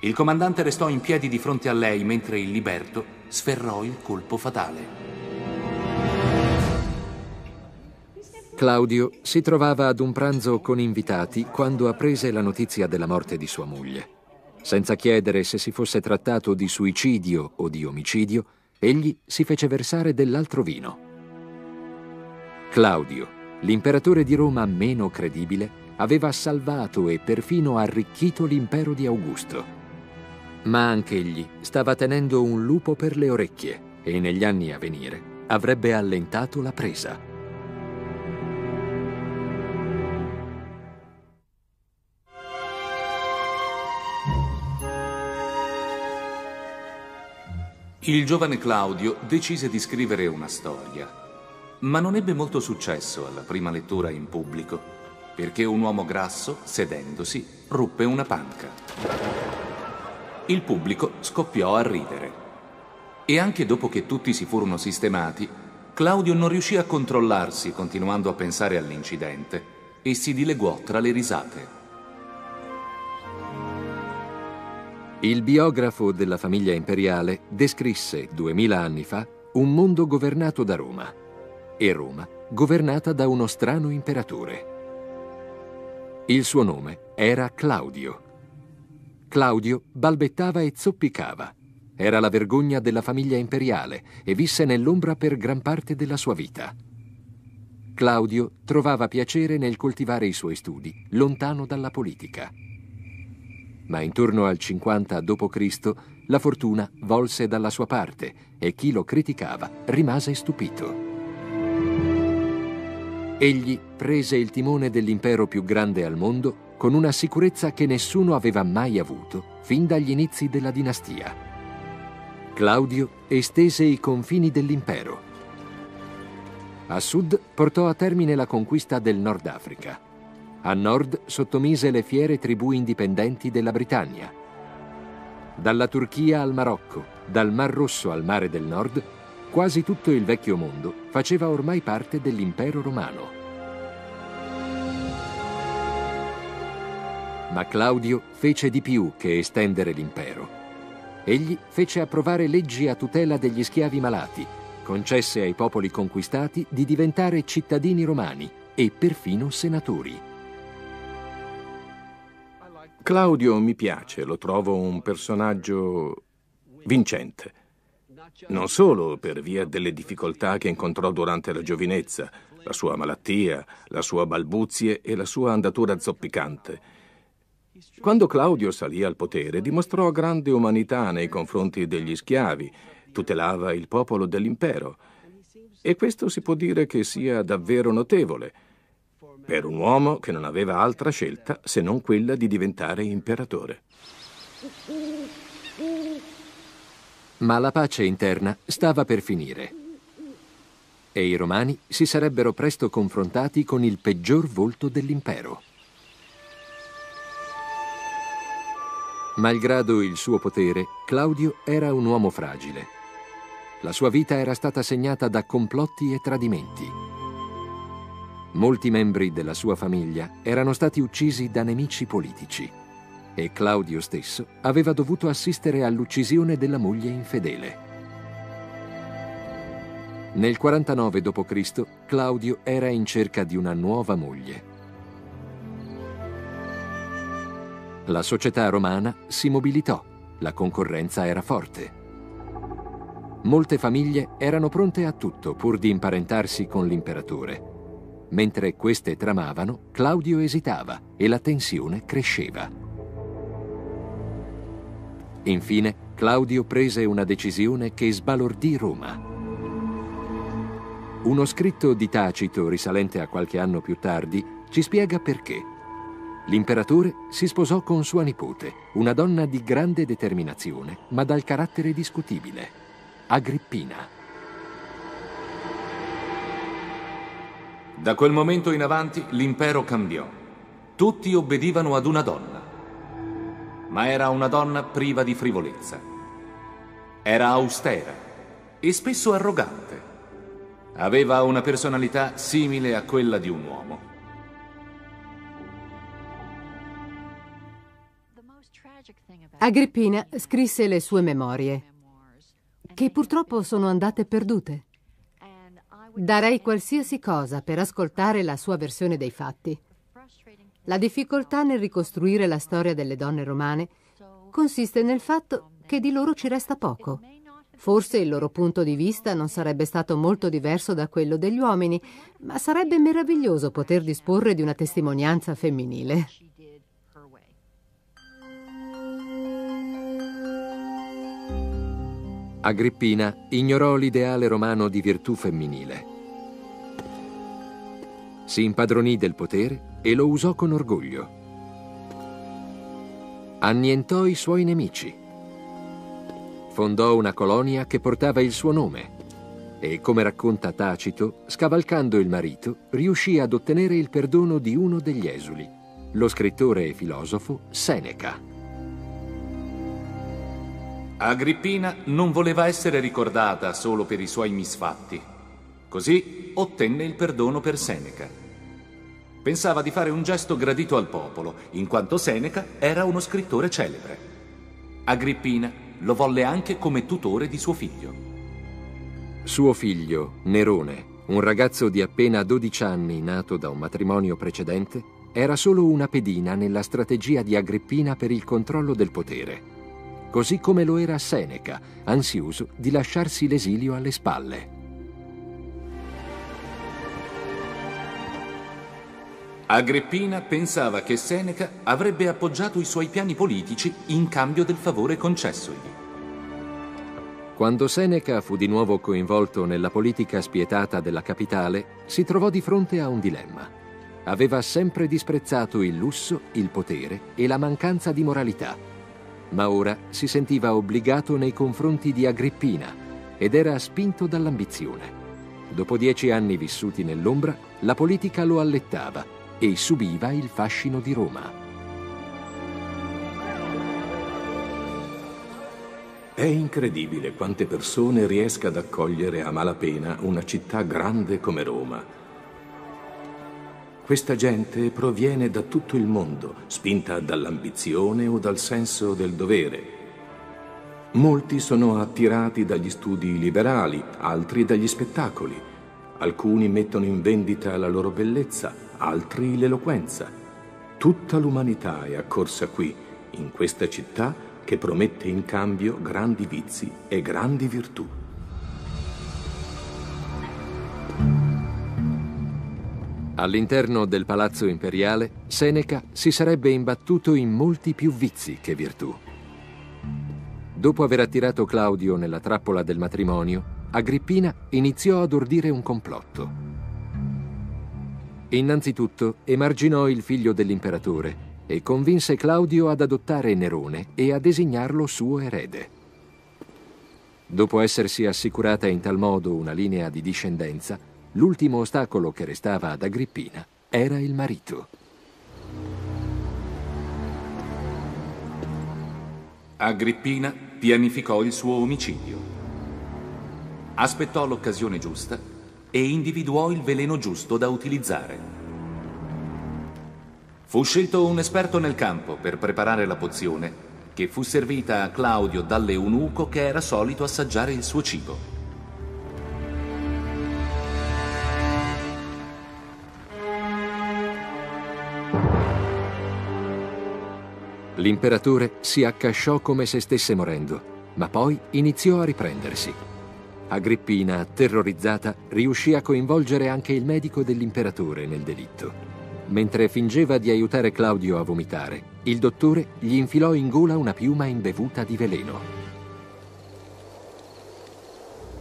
Il comandante restò in piedi di fronte a lei mentre il liberto sferrò il colpo fatale. Claudio si trovava ad un pranzo con invitati quando apprese la notizia della morte di sua moglie. Senza chiedere se si fosse trattato di suicidio o di omicidio, egli si fece versare dell'altro vino. Claudio, l'imperatore di Roma meno credibile, aveva salvato e perfino arricchito l'impero di Augusto. Ma anch'egli stava tenendo un lupo per le orecchie e negli anni a venire avrebbe allentato la presa. Il giovane Claudio decise di scrivere una storia, ma non ebbe molto successo alla prima lettura in pubblico, perché un uomo grasso, sedendosi, ruppe una panca. il pubblico scoppiò a ridere. E anche dopo che tutti si furono sistemati, Claudio non riuscì a controllarsi continuando a pensare all'incidente e si dileguò tra le risate. Il biografo della famiglia imperiale descrisse duemila anni fa un mondo governato da Roma e Roma governata da uno strano imperatore. Il suo nome era Claudio. Claudio balbettava e zoppicava. Era la vergogna della famiglia imperiale e visse nell'ombra per gran parte della sua vita. Claudio trovava piacere nel coltivare i suoi studi, lontano dalla politica. Ma intorno al 50 d.C. la fortuna volse dalla sua parte e chi lo criticava rimase stupito. Egli prese il timone dell'impero più grande al mondo con una sicurezza che nessuno aveva mai avuto fin dagli inizi della dinastia. Claudio estese i confini dell'impero a sud portò a termine la conquista del Nord Africa. A nord sottomise le fiere tribù indipendenti della Britannia. Dalla Turchia al Marocco, dal Mar Rosso al Mare del Nord, quasi tutto il vecchio mondo faceva ormai parte dell'impero romano. Ma Claudio fece di più che estendere l'impero. Egli fece approvare leggi a tutela degli schiavi malati concesse ai popoli conquistati di diventare cittadini romani e perfino senatori. Claudio mi piace, lo trovo un personaggio vincente. Non solo per via delle difficoltà che incontrò durante la giovinezza, la sua malattia, la sua balbuzie e la sua andatura zoppicante. Quando Claudio salì al potere dimostrò grande umanità nei confronti degli schiavi tutelava il popolo dell'impero. E questo si può dire che sia davvero notevole per un uomo che non aveva altra scelta se non quella di diventare imperatore. Ma la pace interna stava per finire e i romani si sarebbero presto confrontati con il peggior volto dell'impero. Malgrado il suo potere, Claudio era un uomo fragile la sua vita era stata segnata da complotti e tradimenti. Molti membri della sua famiglia erano stati uccisi da nemici politici e Claudio stesso aveva dovuto assistere all'uccisione della moglie infedele. Nel 49 d.C. Claudio era in cerca di una nuova moglie. La società romana si mobilitò, la concorrenza era forte. Molte famiglie erano pronte a tutto pur di imparentarsi con l'imperatore. Mentre queste tramavano, Claudio esitava e la tensione cresceva. Infine, Claudio prese una decisione che sbalordì Roma. Uno scritto di Tacito risalente a qualche anno più tardi ci spiega perché. L'imperatore si sposò con sua nipote, una donna di grande determinazione, ma dal carattere discutibile. Agrippina. Da quel momento in avanti l'impero cambiò. Tutti obbedivano ad una donna. Ma era una donna priva di frivolezza. Era austera e spesso arrogante. Aveva una personalità simile a quella di un uomo. Agrippina scrisse le sue memorie che purtroppo sono andate perdute. Darei qualsiasi cosa per ascoltare la sua versione dei fatti. La difficoltà nel ricostruire la storia delle donne romane consiste nel fatto che di loro ci resta poco. Forse il loro punto di vista non sarebbe stato molto diverso da quello degli uomini, ma sarebbe meraviglioso poter disporre di una testimonianza femminile. Agrippina ignorò l'ideale romano di virtù femminile. Si impadronì del potere e lo usò con orgoglio. Annientò i suoi nemici. Fondò una colonia che portava il suo nome e, come racconta Tacito, scavalcando il marito, riuscì ad ottenere il perdono di uno degli esuli, lo scrittore e filosofo Seneca. Agrippina non voleva essere ricordata solo per i suoi misfatti. Così ottenne il perdono per Seneca. Pensava di fare un gesto gradito al popolo, in quanto Seneca era uno scrittore celebre. Agrippina lo volle anche come tutore di suo figlio. Suo figlio, Nerone, un ragazzo di appena 12 anni nato da un matrimonio precedente, era solo una pedina nella strategia di Agrippina per il controllo del potere così come lo era Seneca, ansioso di lasciarsi l'esilio alle spalle. Agrippina pensava che Seneca avrebbe appoggiato i suoi piani politici in cambio del favore concessogli. Quando Seneca fu di nuovo coinvolto nella politica spietata della capitale, si trovò di fronte a un dilemma. Aveva sempre disprezzato il lusso, il potere e la mancanza di moralità ma ora si sentiva obbligato nei confronti di Agrippina ed era spinto dall'ambizione. Dopo dieci anni vissuti nell'ombra, la politica lo allettava e subiva il fascino di Roma. È incredibile quante persone riesca ad accogliere a malapena una città grande come Roma questa gente proviene da tutto il mondo, spinta dall'ambizione o dal senso del dovere. Molti sono attirati dagli studi liberali, altri dagli spettacoli. Alcuni mettono in vendita la loro bellezza, altri l'eloquenza. Tutta l'umanità è accorsa qui, in questa città che promette in cambio grandi vizi e grandi virtù. All'interno del palazzo imperiale, Seneca si sarebbe imbattuto in molti più vizi che virtù. Dopo aver attirato Claudio nella trappola del matrimonio, Agrippina iniziò ad ordire un complotto. Innanzitutto emarginò il figlio dell'imperatore e convinse Claudio ad adottare Nerone e a designarlo suo erede. Dopo essersi assicurata in tal modo una linea di discendenza, L'ultimo ostacolo che restava ad Agrippina era il marito. Agrippina pianificò il suo omicidio. Aspettò l'occasione giusta e individuò il veleno giusto da utilizzare. Fu scelto un esperto nel campo per preparare la pozione che fu servita a Claudio dall'eunuco che era solito assaggiare il suo cibo. L'imperatore si accasciò come se stesse morendo, ma poi iniziò a riprendersi. Agrippina, terrorizzata, riuscì a coinvolgere anche il medico dell'imperatore nel delitto. Mentre fingeva di aiutare Claudio a vomitare, il dottore gli infilò in gola una piuma imbevuta di veleno.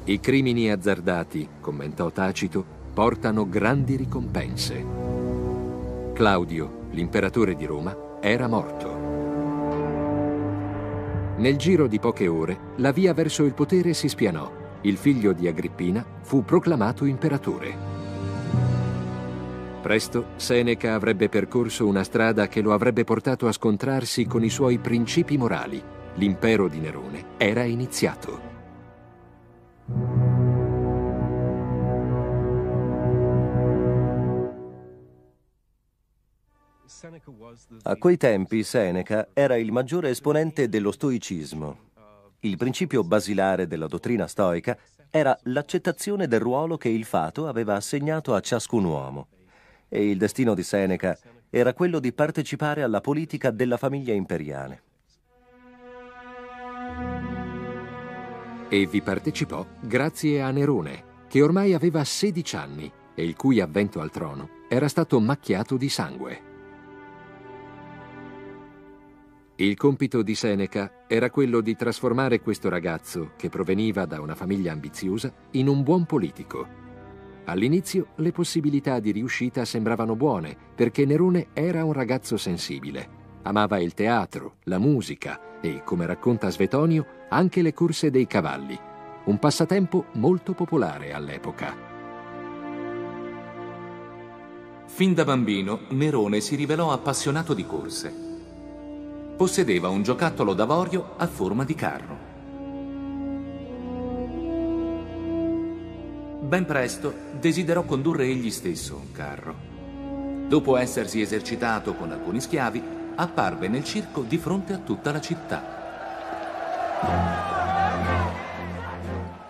I crimini azzardati, commentò Tacito, portano grandi ricompense. Claudio, l'imperatore di Roma, era morto. Nel giro di poche ore, la via verso il potere si spianò. Il figlio di Agrippina fu proclamato imperatore. Presto Seneca avrebbe percorso una strada che lo avrebbe portato a scontrarsi con i suoi principi morali. L'impero di Nerone era iniziato. A quei tempi Seneca era il maggiore esponente dello stoicismo. Il principio basilare della dottrina stoica era l'accettazione del ruolo che il fato aveva assegnato a ciascun uomo. E il destino di Seneca era quello di partecipare alla politica della famiglia imperiale. E vi partecipò grazie a Nerone, che ormai aveva 16 anni e il cui avvento al trono era stato macchiato di sangue. Il compito di Seneca era quello di trasformare questo ragazzo, che proveniva da una famiglia ambiziosa, in un buon politico. All'inizio le possibilità di riuscita sembravano buone, perché Nerone era un ragazzo sensibile. Amava il teatro, la musica e, come racconta Svetonio, anche le corse dei cavalli, un passatempo molto popolare all'epoca. Fin da bambino, Nerone si rivelò appassionato di corse possedeva un giocattolo d'avorio a forma di carro. Ben presto desiderò condurre egli stesso un carro. Dopo essersi esercitato con alcuni schiavi, apparve nel circo di fronte a tutta la città.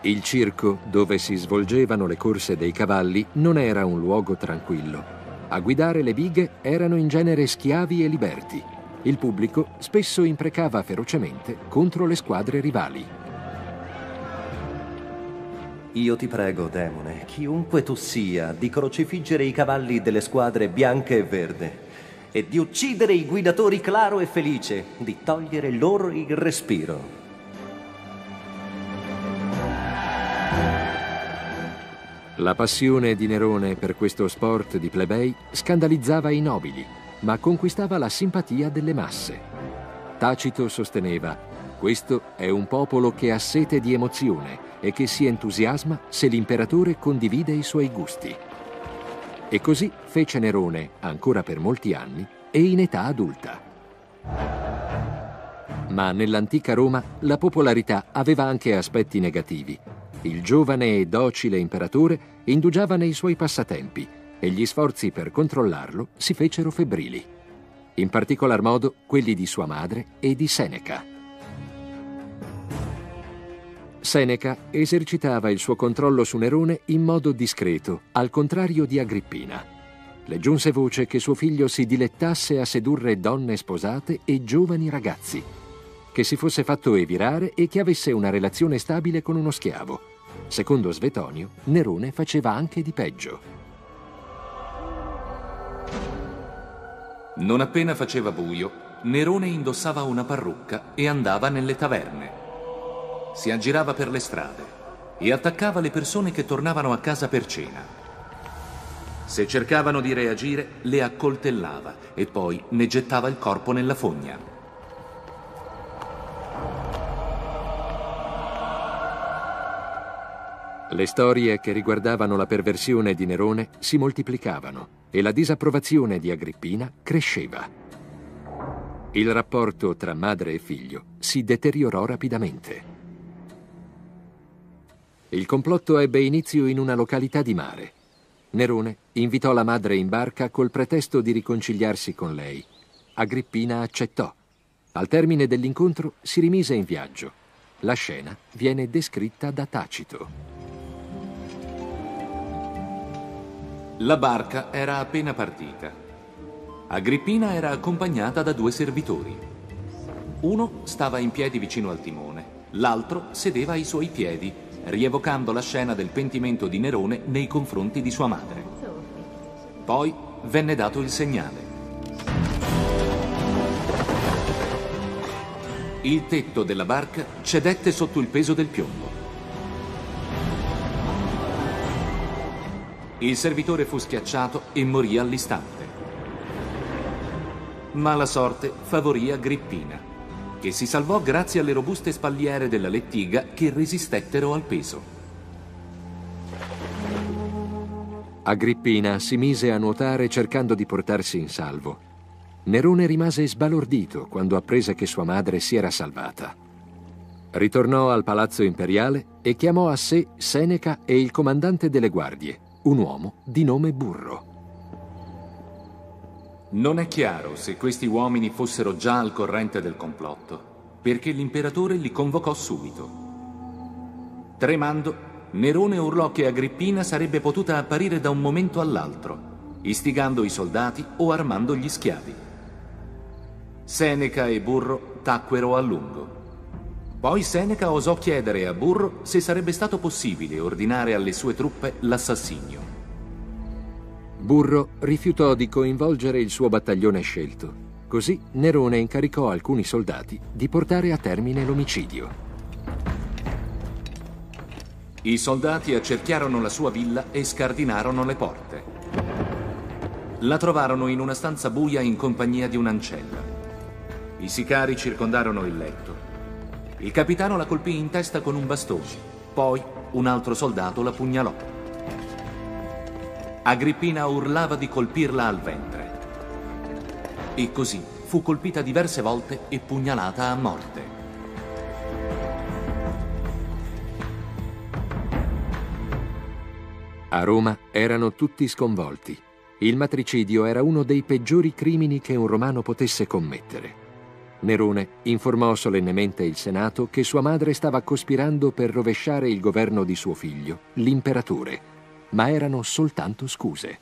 Il circo, dove si svolgevano le corse dei cavalli, non era un luogo tranquillo. A guidare le bighe erano in genere schiavi e liberti. Il pubblico spesso imprecava ferocemente contro le squadre rivali. Io ti prego, demone, chiunque tu sia, di crocifiggere i cavalli delle squadre bianche e verde e di uccidere i guidatori Claro e Felice, di togliere loro il respiro. La passione di Nerone per questo sport di plebei scandalizzava i nobili, ma conquistava la simpatia delle masse. Tacito sosteneva, questo è un popolo che ha sete di emozione e che si entusiasma se l'imperatore condivide i suoi gusti. E così fece Nerone ancora per molti anni e in età adulta. Ma nell'antica Roma la popolarità aveva anche aspetti negativi il giovane e docile imperatore indugiava nei suoi passatempi e gli sforzi per controllarlo si fecero febbrili. In particolar modo quelli di sua madre e di Seneca. Seneca esercitava il suo controllo su Nerone in modo discreto, al contrario di Agrippina. Le giunse voce che suo figlio si dilettasse a sedurre donne sposate e giovani ragazzi, che si fosse fatto evirare e che avesse una relazione stabile con uno schiavo. Secondo Svetonio, Nerone faceva anche di peggio. Non appena faceva buio, Nerone indossava una parrucca e andava nelle taverne. Si aggirava per le strade e attaccava le persone che tornavano a casa per cena. Se cercavano di reagire, le accoltellava e poi ne gettava il corpo nella fogna. Le storie che riguardavano la perversione di Nerone si moltiplicavano e la disapprovazione di Agrippina cresceva. Il rapporto tra madre e figlio si deteriorò rapidamente. Il complotto ebbe inizio in una località di mare. Nerone invitò la madre in barca col pretesto di riconciliarsi con lei. Agrippina accettò. Al termine dell'incontro si rimise in viaggio. La scena viene descritta da Tacito. La barca era appena partita. Agrippina era accompagnata da due servitori. Uno stava in piedi vicino al timone, l'altro sedeva ai suoi piedi, rievocando la scena del pentimento di Nerone nei confronti di sua madre. Poi venne dato il segnale. Il tetto della barca cedette sotto il peso del piombo. Il servitore fu schiacciato e morì all'istante. Ma la sorte favorì Agrippina, che si salvò grazie alle robuste spalliere della lettiga che resistettero al peso. Agrippina si mise a nuotare cercando di portarsi in salvo. Nerone rimase sbalordito quando apprese che sua madre si era salvata. Ritornò al palazzo imperiale e chiamò a sé Seneca e il comandante delle guardie, un uomo di nome Burro. Non è chiaro se questi uomini fossero già al corrente del complotto, perché l'imperatore li convocò subito. Tremando, Nerone urlò che Agrippina sarebbe potuta apparire da un momento all'altro, istigando i soldati o armando gli schiavi. Seneca e Burro tacquero a lungo. Poi Seneca osò chiedere a Burro se sarebbe stato possibile ordinare alle sue truppe l'assassinio. Burro rifiutò di coinvolgere il suo battaglione scelto. Così Nerone incaricò alcuni soldati di portare a termine l'omicidio. I soldati accerchiarono la sua villa e scardinarono le porte. La trovarono in una stanza buia in compagnia di un'ancella. I sicari circondarono il letto. Il capitano la colpì in testa con un bastone. Poi un altro soldato la pugnalò. Agrippina urlava di colpirla al ventre. E così fu colpita diverse volte e pugnalata a morte. A Roma erano tutti sconvolti. Il matricidio era uno dei peggiori crimini che un romano potesse commettere. Nerone informò solennemente il Senato che sua madre stava cospirando per rovesciare il governo di suo figlio, l'imperatore, ma erano soltanto scuse.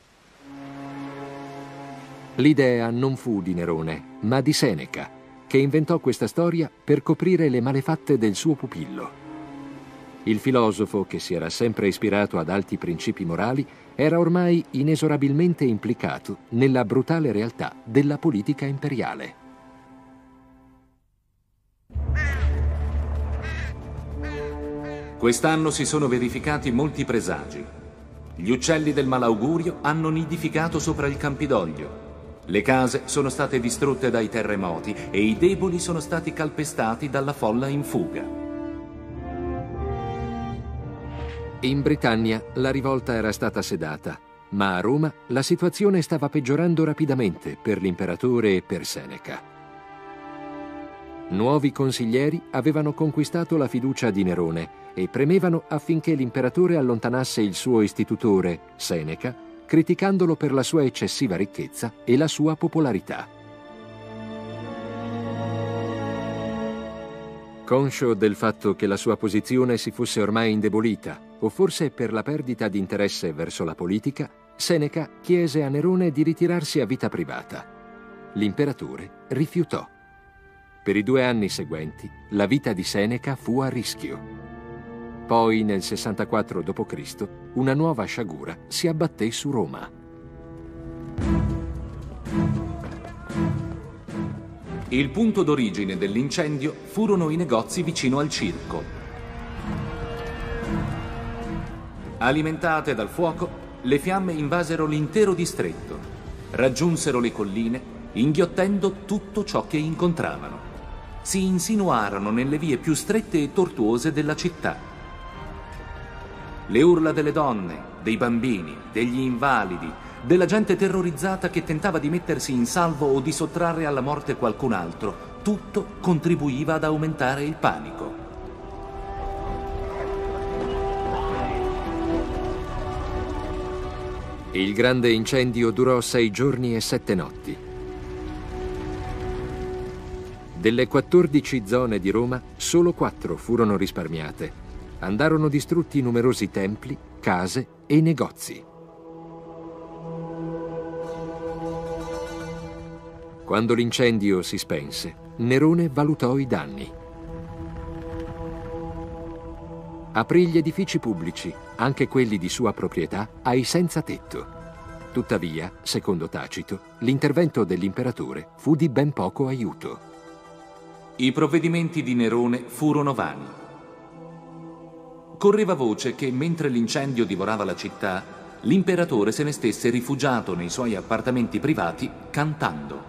L'idea non fu di Nerone, ma di Seneca, che inventò questa storia per coprire le malefatte del suo pupillo. Il filosofo, che si era sempre ispirato ad alti principi morali, era ormai inesorabilmente implicato nella brutale realtà della politica imperiale. Quest'anno si sono verificati molti presagi. Gli uccelli del malaugurio hanno nidificato sopra il Campidoglio. Le case sono state distrutte dai terremoti e i deboli sono stati calpestati dalla folla in fuga. In Britannia la rivolta era stata sedata, ma a Roma la situazione stava peggiorando rapidamente per l'imperatore e per Seneca. Nuovi consiglieri avevano conquistato la fiducia di Nerone e premevano affinché l'imperatore allontanasse il suo istitutore, Seneca, criticandolo per la sua eccessiva ricchezza e la sua popolarità. Conscio del fatto che la sua posizione si fosse ormai indebolita o forse per la perdita di interesse verso la politica, Seneca chiese a Nerone di ritirarsi a vita privata. L'imperatore rifiutò. Per i due anni seguenti, la vita di Seneca fu a rischio. Poi, nel 64 d.C., una nuova sciagura si abbatté su Roma. Il punto d'origine dell'incendio furono i negozi vicino al circo. Alimentate dal fuoco, le fiamme invasero l'intero distretto, raggiunsero le colline, inghiottendo tutto ciò che incontravano. Si insinuarono nelle vie più strette e tortuose della città. Le urla delle donne, dei bambini, degli invalidi, della gente terrorizzata che tentava di mettersi in salvo o di sottrarre alla morte qualcun altro, tutto contribuiva ad aumentare il panico. Il grande incendio durò sei giorni e sette notti. Delle 14 zone di Roma, solo quattro furono risparmiate. Andarono distrutti numerosi templi, case e negozi. Quando l'incendio si spense, Nerone valutò i danni. aprì gli edifici pubblici, anche quelli di sua proprietà, ai senza tetto. Tuttavia, secondo Tacito, l'intervento dell'imperatore fu di ben poco aiuto. I provvedimenti di Nerone furono vani. Correva voce che mentre l'incendio divorava la città, l'imperatore se ne stesse rifugiato nei suoi appartamenti privati cantando.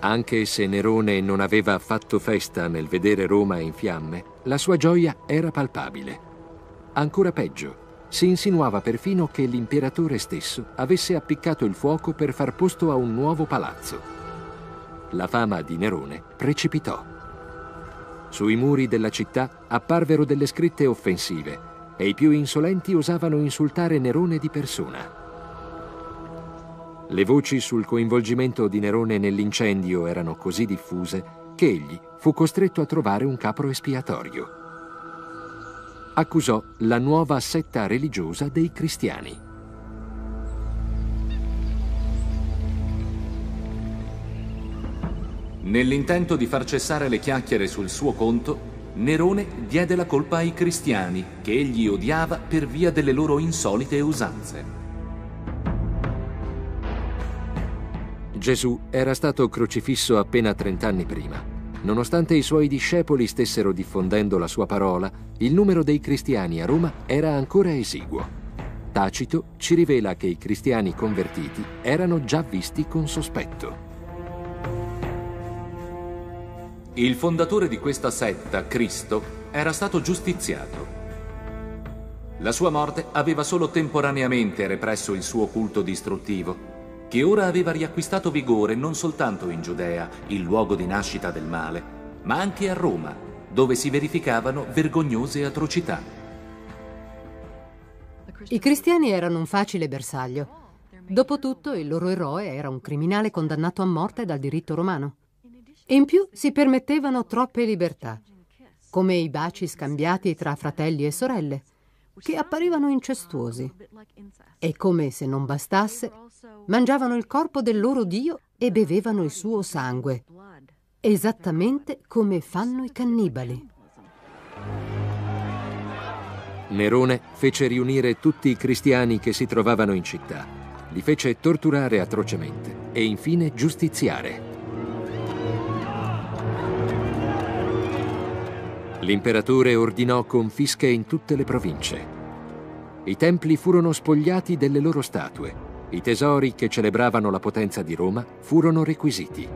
Anche se Nerone non aveva fatto festa nel vedere Roma in fiamme, la sua gioia era palpabile. Ancora peggio, si insinuava perfino che l'imperatore stesso avesse appiccato il fuoco per far posto a un nuovo palazzo. La fama di Nerone precipitò. Sui muri della città apparvero delle scritte offensive e i più insolenti osavano insultare Nerone di persona. Le voci sul coinvolgimento di Nerone nell'incendio erano così diffuse che egli fu costretto a trovare un capro espiatorio. Accusò la nuova setta religiosa dei cristiani. Nell'intento di far cessare le chiacchiere sul suo conto, Nerone diede la colpa ai cristiani, che egli odiava per via delle loro insolite usanze. Gesù era stato crocifisso appena trent'anni prima. Nonostante i suoi discepoli stessero diffondendo la sua parola, il numero dei cristiani a Roma era ancora esiguo. Tacito ci rivela che i cristiani convertiti erano già visti con sospetto. Il fondatore di questa setta, Cristo, era stato giustiziato. La sua morte aveva solo temporaneamente represso il suo culto distruttivo che ora aveva riacquistato vigore non soltanto in Giudea, il luogo di nascita del male, ma anche a Roma, dove si verificavano vergognose atrocità. I cristiani erano un facile bersaglio. Dopotutto il loro eroe era un criminale condannato a morte dal diritto romano. In più si permettevano troppe libertà, come i baci scambiati tra fratelli e sorelle, che apparivano incestuosi. E come se non bastasse, mangiavano il corpo del loro Dio e bevevano il suo sangue, esattamente come fanno i cannibali. Nerone fece riunire tutti i cristiani che si trovavano in città, li fece torturare atrocemente e infine giustiziare. L'imperatore ordinò confische in tutte le province. I templi furono spogliati delle loro statue, i tesori che celebravano la potenza di Roma furono requisiti.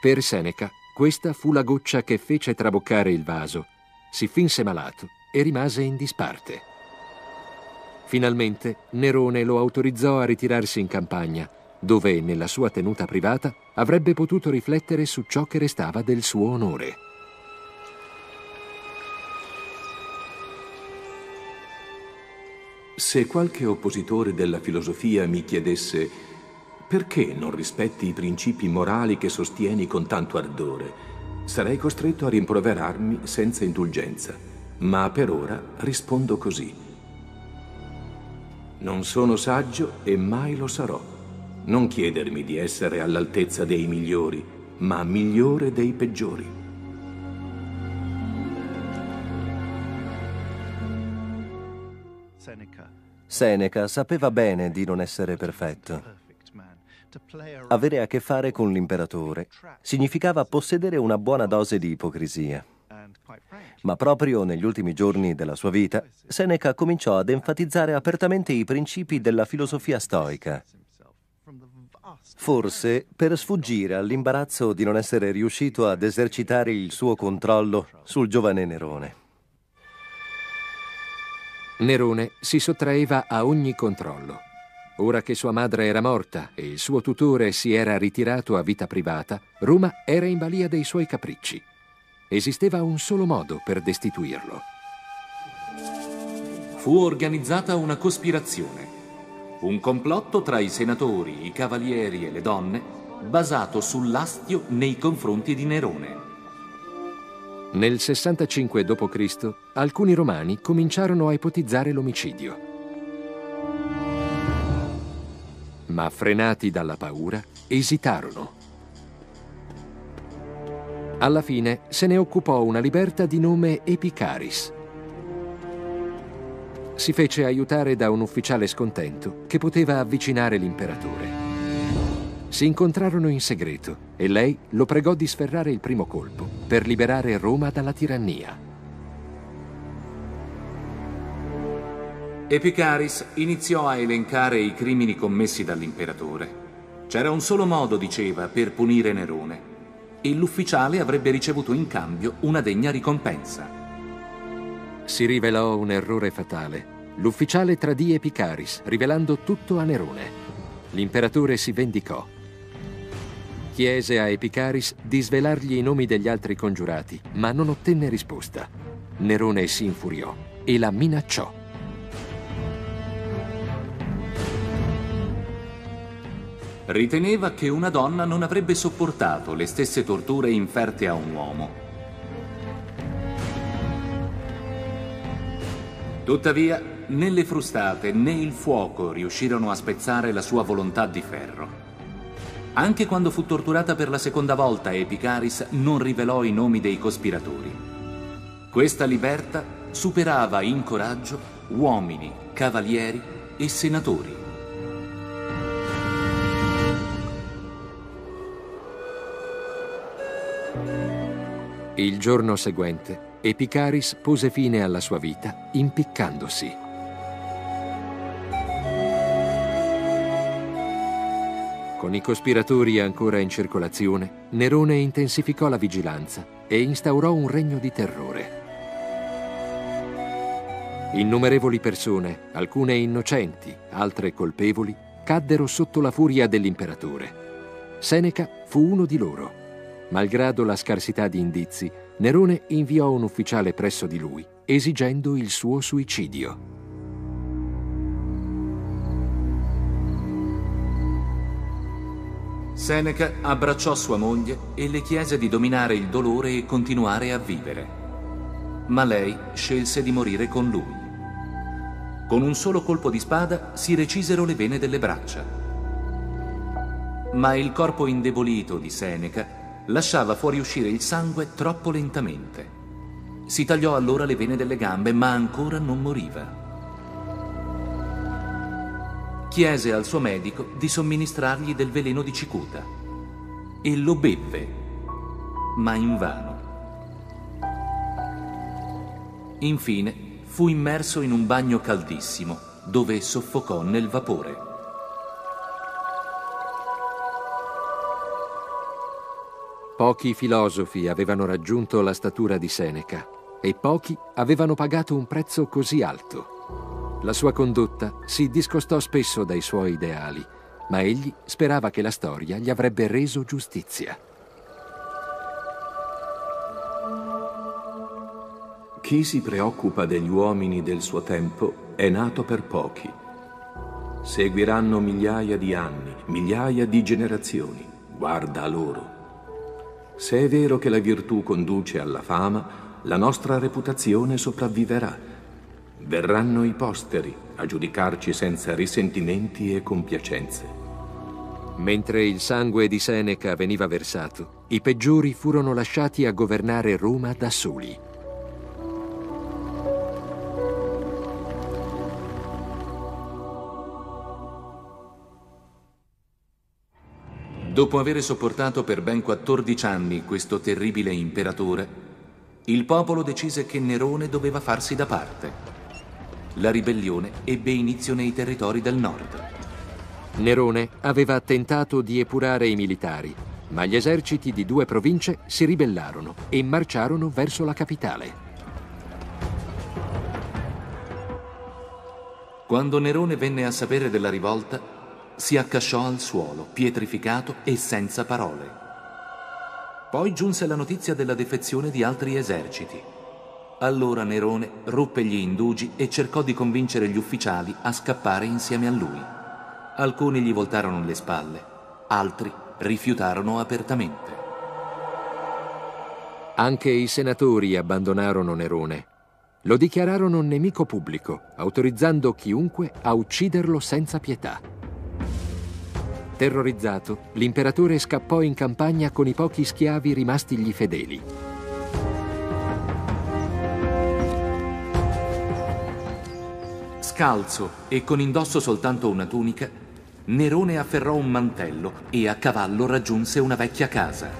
Per Seneca, questa fu la goccia che fece traboccare il vaso, si finse malato e rimase in disparte. Finalmente Nerone lo autorizzò a ritirarsi in campagna, dove, nella sua tenuta privata, avrebbe potuto riflettere su ciò che restava del suo onore. Se qualche oppositore della filosofia mi chiedesse perché non rispetti i principi morali che sostieni con tanto ardore? Sarei costretto a rimproverarmi senza indulgenza, ma per ora rispondo così. Non sono saggio e mai lo sarò. Non chiedermi di essere all'altezza dei migliori, ma migliore dei peggiori. Seneca sapeva bene di non essere perfetto. Avere a che fare con l'imperatore significava possedere una buona dose di ipocrisia. Ma proprio negli ultimi giorni della sua vita, Seneca cominciò ad enfatizzare apertamente i principi della filosofia stoica. Forse per sfuggire all'imbarazzo di non essere riuscito ad esercitare il suo controllo sul giovane Nerone. Nerone si sottraeva a ogni controllo. Ora che sua madre era morta e il suo tutore si era ritirato a vita privata, Roma era in balia dei suoi capricci. Esisteva un solo modo per destituirlo. Fu organizzata una cospirazione, un complotto tra i senatori, i cavalieri e le donne, basato sull'astio nei confronti di Nerone. Nel 65 d.C. alcuni romani cominciarono a ipotizzare l'omicidio. ma frenati dalla paura, esitarono. Alla fine se ne occupò una liberta di nome Epicaris. Si fece aiutare da un ufficiale scontento che poteva avvicinare l'imperatore. Si incontrarono in segreto e lei lo pregò di sferrare il primo colpo per liberare Roma dalla tirannia. Epicaris iniziò a elencare i crimini commessi dall'imperatore. C'era un solo modo, diceva, per punire Nerone e l'ufficiale avrebbe ricevuto in cambio una degna ricompensa. Si rivelò un errore fatale. L'ufficiale tradì Epicaris, rivelando tutto a Nerone. L'imperatore si vendicò. Chiese a Epicaris di svelargli i nomi degli altri congiurati, ma non ottenne risposta. Nerone si infuriò e la minacciò. Riteneva che una donna non avrebbe sopportato le stesse torture inferte a un uomo. Tuttavia, né le frustate né il fuoco riuscirono a spezzare la sua volontà di ferro. Anche quando fu torturata per la seconda volta, Epicaris non rivelò i nomi dei cospiratori. Questa libertà superava in coraggio uomini, cavalieri e senatori. Il giorno seguente, Epicaris pose fine alla sua vita impiccandosi. Con i cospiratori ancora in circolazione, Nerone intensificò la vigilanza e instaurò un regno di terrore. Innumerevoli persone, alcune innocenti, altre colpevoli, caddero sotto la furia dell'imperatore. Seneca fu uno di loro Malgrado la scarsità di indizi, Nerone inviò un ufficiale presso di lui, esigendo il suo suicidio. Seneca abbracciò sua moglie e le chiese di dominare il dolore e continuare a vivere. Ma lei scelse di morire con lui. Con un solo colpo di spada si recisero le vene delle braccia. Ma il corpo indebolito di Seneca lasciava fuoriuscire il sangue troppo lentamente. Si tagliò allora le vene delle gambe, ma ancora non moriva. Chiese al suo medico di somministrargli del veleno di cicuta e lo bevve, ma invano. Infine fu immerso in un bagno caldissimo, dove soffocò nel vapore. Pochi filosofi avevano raggiunto la statura di Seneca e pochi avevano pagato un prezzo così alto. La sua condotta si discostò spesso dai suoi ideali, ma egli sperava che la storia gli avrebbe reso giustizia. Chi si preoccupa degli uomini del suo tempo è nato per pochi. Seguiranno migliaia di anni, migliaia di generazioni. Guarda loro. Se è vero che la virtù conduce alla fama, la nostra reputazione sopravviverà. Verranno i posteri a giudicarci senza risentimenti e compiacenze. Mentre il sangue di Seneca veniva versato, i peggiori furono lasciati a governare Roma da soli. Dopo aver sopportato per ben 14 anni questo terribile imperatore, il popolo decise che Nerone doveva farsi da parte. La ribellione ebbe inizio nei territori del nord. Nerone aveva tentato di epurare i militari, ma gli eserciti di due province si ribellarono e marciarono verso la capitale. Quando Nerone venne a sapere della rivolta, si accasciò al suolo, pietrificato e senza parole. Poi giunse la notizia della defezione di altri eserciti. Allora Nerone ruppe gli indugi e cercò di convincere gli ufficiali a scappare insieme a lui. Alcuni gli voltarono le spalle, altri rifiutarono apertamente. Anche i senatori abbandonarono Nerone. Lo dichiararono nemico pubblico, autorizzando chiunque a ucciderlo senza pietà. Terrorizzato, l'imperatore scappò in campagna con i pochi schiavi rimastigli fedeli. Scalzo e con indosso soltanto una tunica, Nerone afferrò un mantello e a cavallo raggiunse una vecchia casa.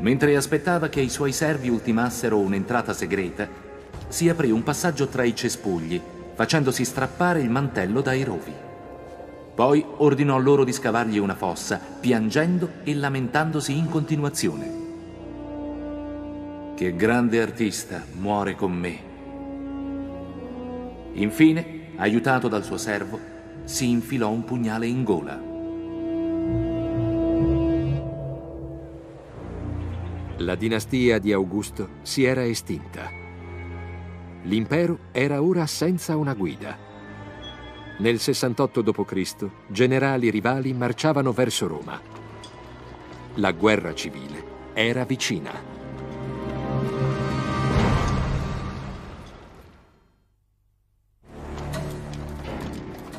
Mentre aspettava che i suoi servi ultimassero un'entrata segreta, si aprì un passaggio tra i cespugli, facendosi strappare il mantello dai rovi. Poi ordinò loro di scavargli una fossa, piangendo e lamentandosi in continuazione. Che grande artista muore con me. Infine, aiutato dal suo servo, si infilò un pugnale in gola. La dinastia di Augusto si era estinta. L'impero era ora senza una guida. Nel 68 d.C., generali rivali marciavano verso Roma. La guerra civile era vicina.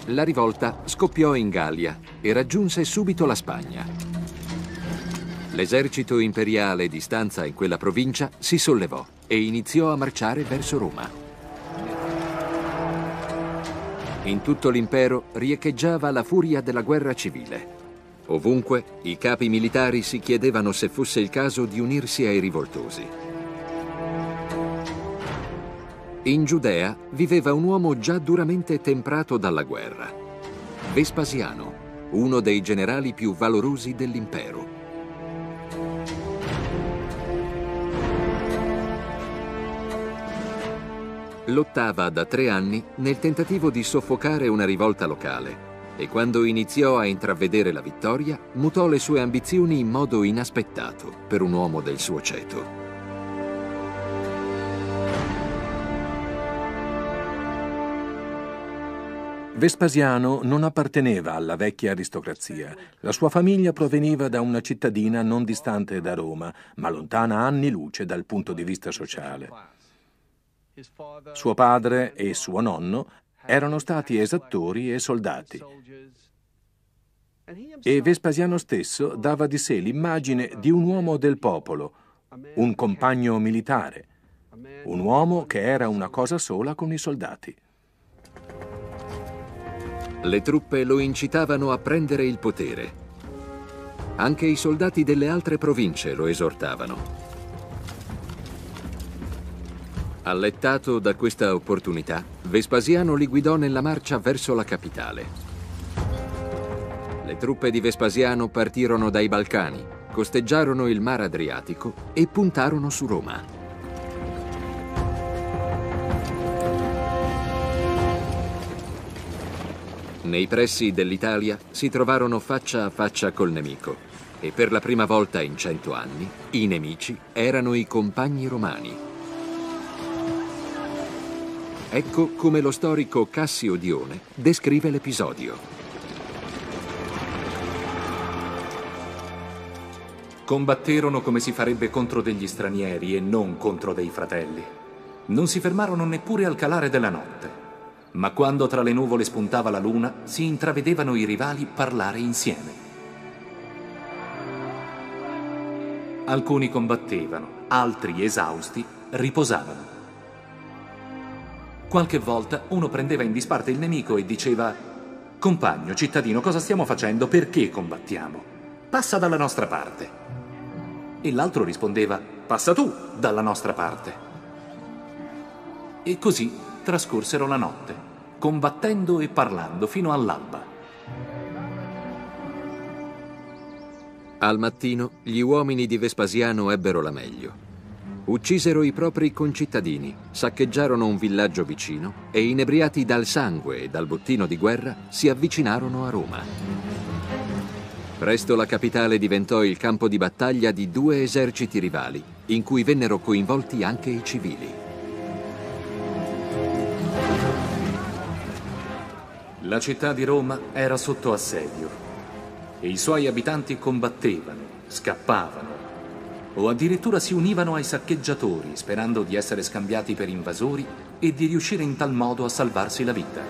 La rivolta scoppiò in Gallia e raggiunse subito la Spagna. L'esercito imperiale di stanza in quella provincia si sollevò e iniziò a marciare verso Roma. In tutto l'impero riecheggiava la furia della guerra civile. Ovunque i capi militari si chiedevano se fosse il caso di unirsi ai rivoltosi. In Giudea viveva un uomo già duramente temprato dalla guerra, Vespasiano, uno dei generali più valorosi dell'impero. Lottava da tre anni nel tentativo di soffocare una rivolta locale. e quando iniziò a intravedere la vittoria, mutò le sue ambizioni in modo inaspettato per un uomo del suo ceto. Vespasiano non apparteneva alla vecchia aristocrazia. La sua famiglia proveniva da una cittadina non distante da Roma, ma lontana anni luce dal punto di vista sociale. Suo padre e suo nonno erano stati esattori e soldati. E Vespasiano stesso dava di sé l'immagine di un uomo del popolo, un compagno militare, un uomo che era una cosa sola con i soldati. Le truppe lo incitavano a prendere il potere. Anche i soldati delle altre province lo esortavano. Allettato da questa opportunità, Vespasiano li guidò nella marcia verso la capitale. Le truppe di Vespasiano partirono dai Balcani, costeggiarono il Mar Adriatico e puntarono su Roma. Nei pressi dell'Italia si trovarono faccia a faccia col nemico e per la prima volta in cento anni i nemici erano i compagni romani. Ecco come lo storico Cassio Dione descrive l'episodio. Combatterono come si farebbe contro degli stranieri e non contro dei fratelli. Non si fermarono neppure al calare della notte ma quando tra le nuvole spuntava la luna si intravedevano i rivali parlare insieme. Alcuni combattevano, altri esausti riposavano. Qualche volta uno prendeva in disparte il nemico e diceva Compagno, cittadino, cosa stiamo facendo? Perché combattiamo? Passa dalla nostra parte. E l'altro rispondeva Passa tu dalla nostra parte. E così trascorsero la notte, combattendo e parlando fino all'alba. Al mattino gli uomini di Vespasiano ebbero la meglio. Uccisero i propri concittadini, saccheggiarono un villaggio vicino e, inebriati dal sangue e dal bottino di guerra, si avvicinarono a Roma. Presto la capitale diventò il campo di battaglia di due eserciti rivali, in cui vennero coinvolti anche i civili. La città di Roma era sotto assedio e i suoi abitanti combattevano, scappavano o addirittura si univano ai saccheggiatori sperando di essere scambiati per invasori e di riuscire in tal modo a salvarsi la vita.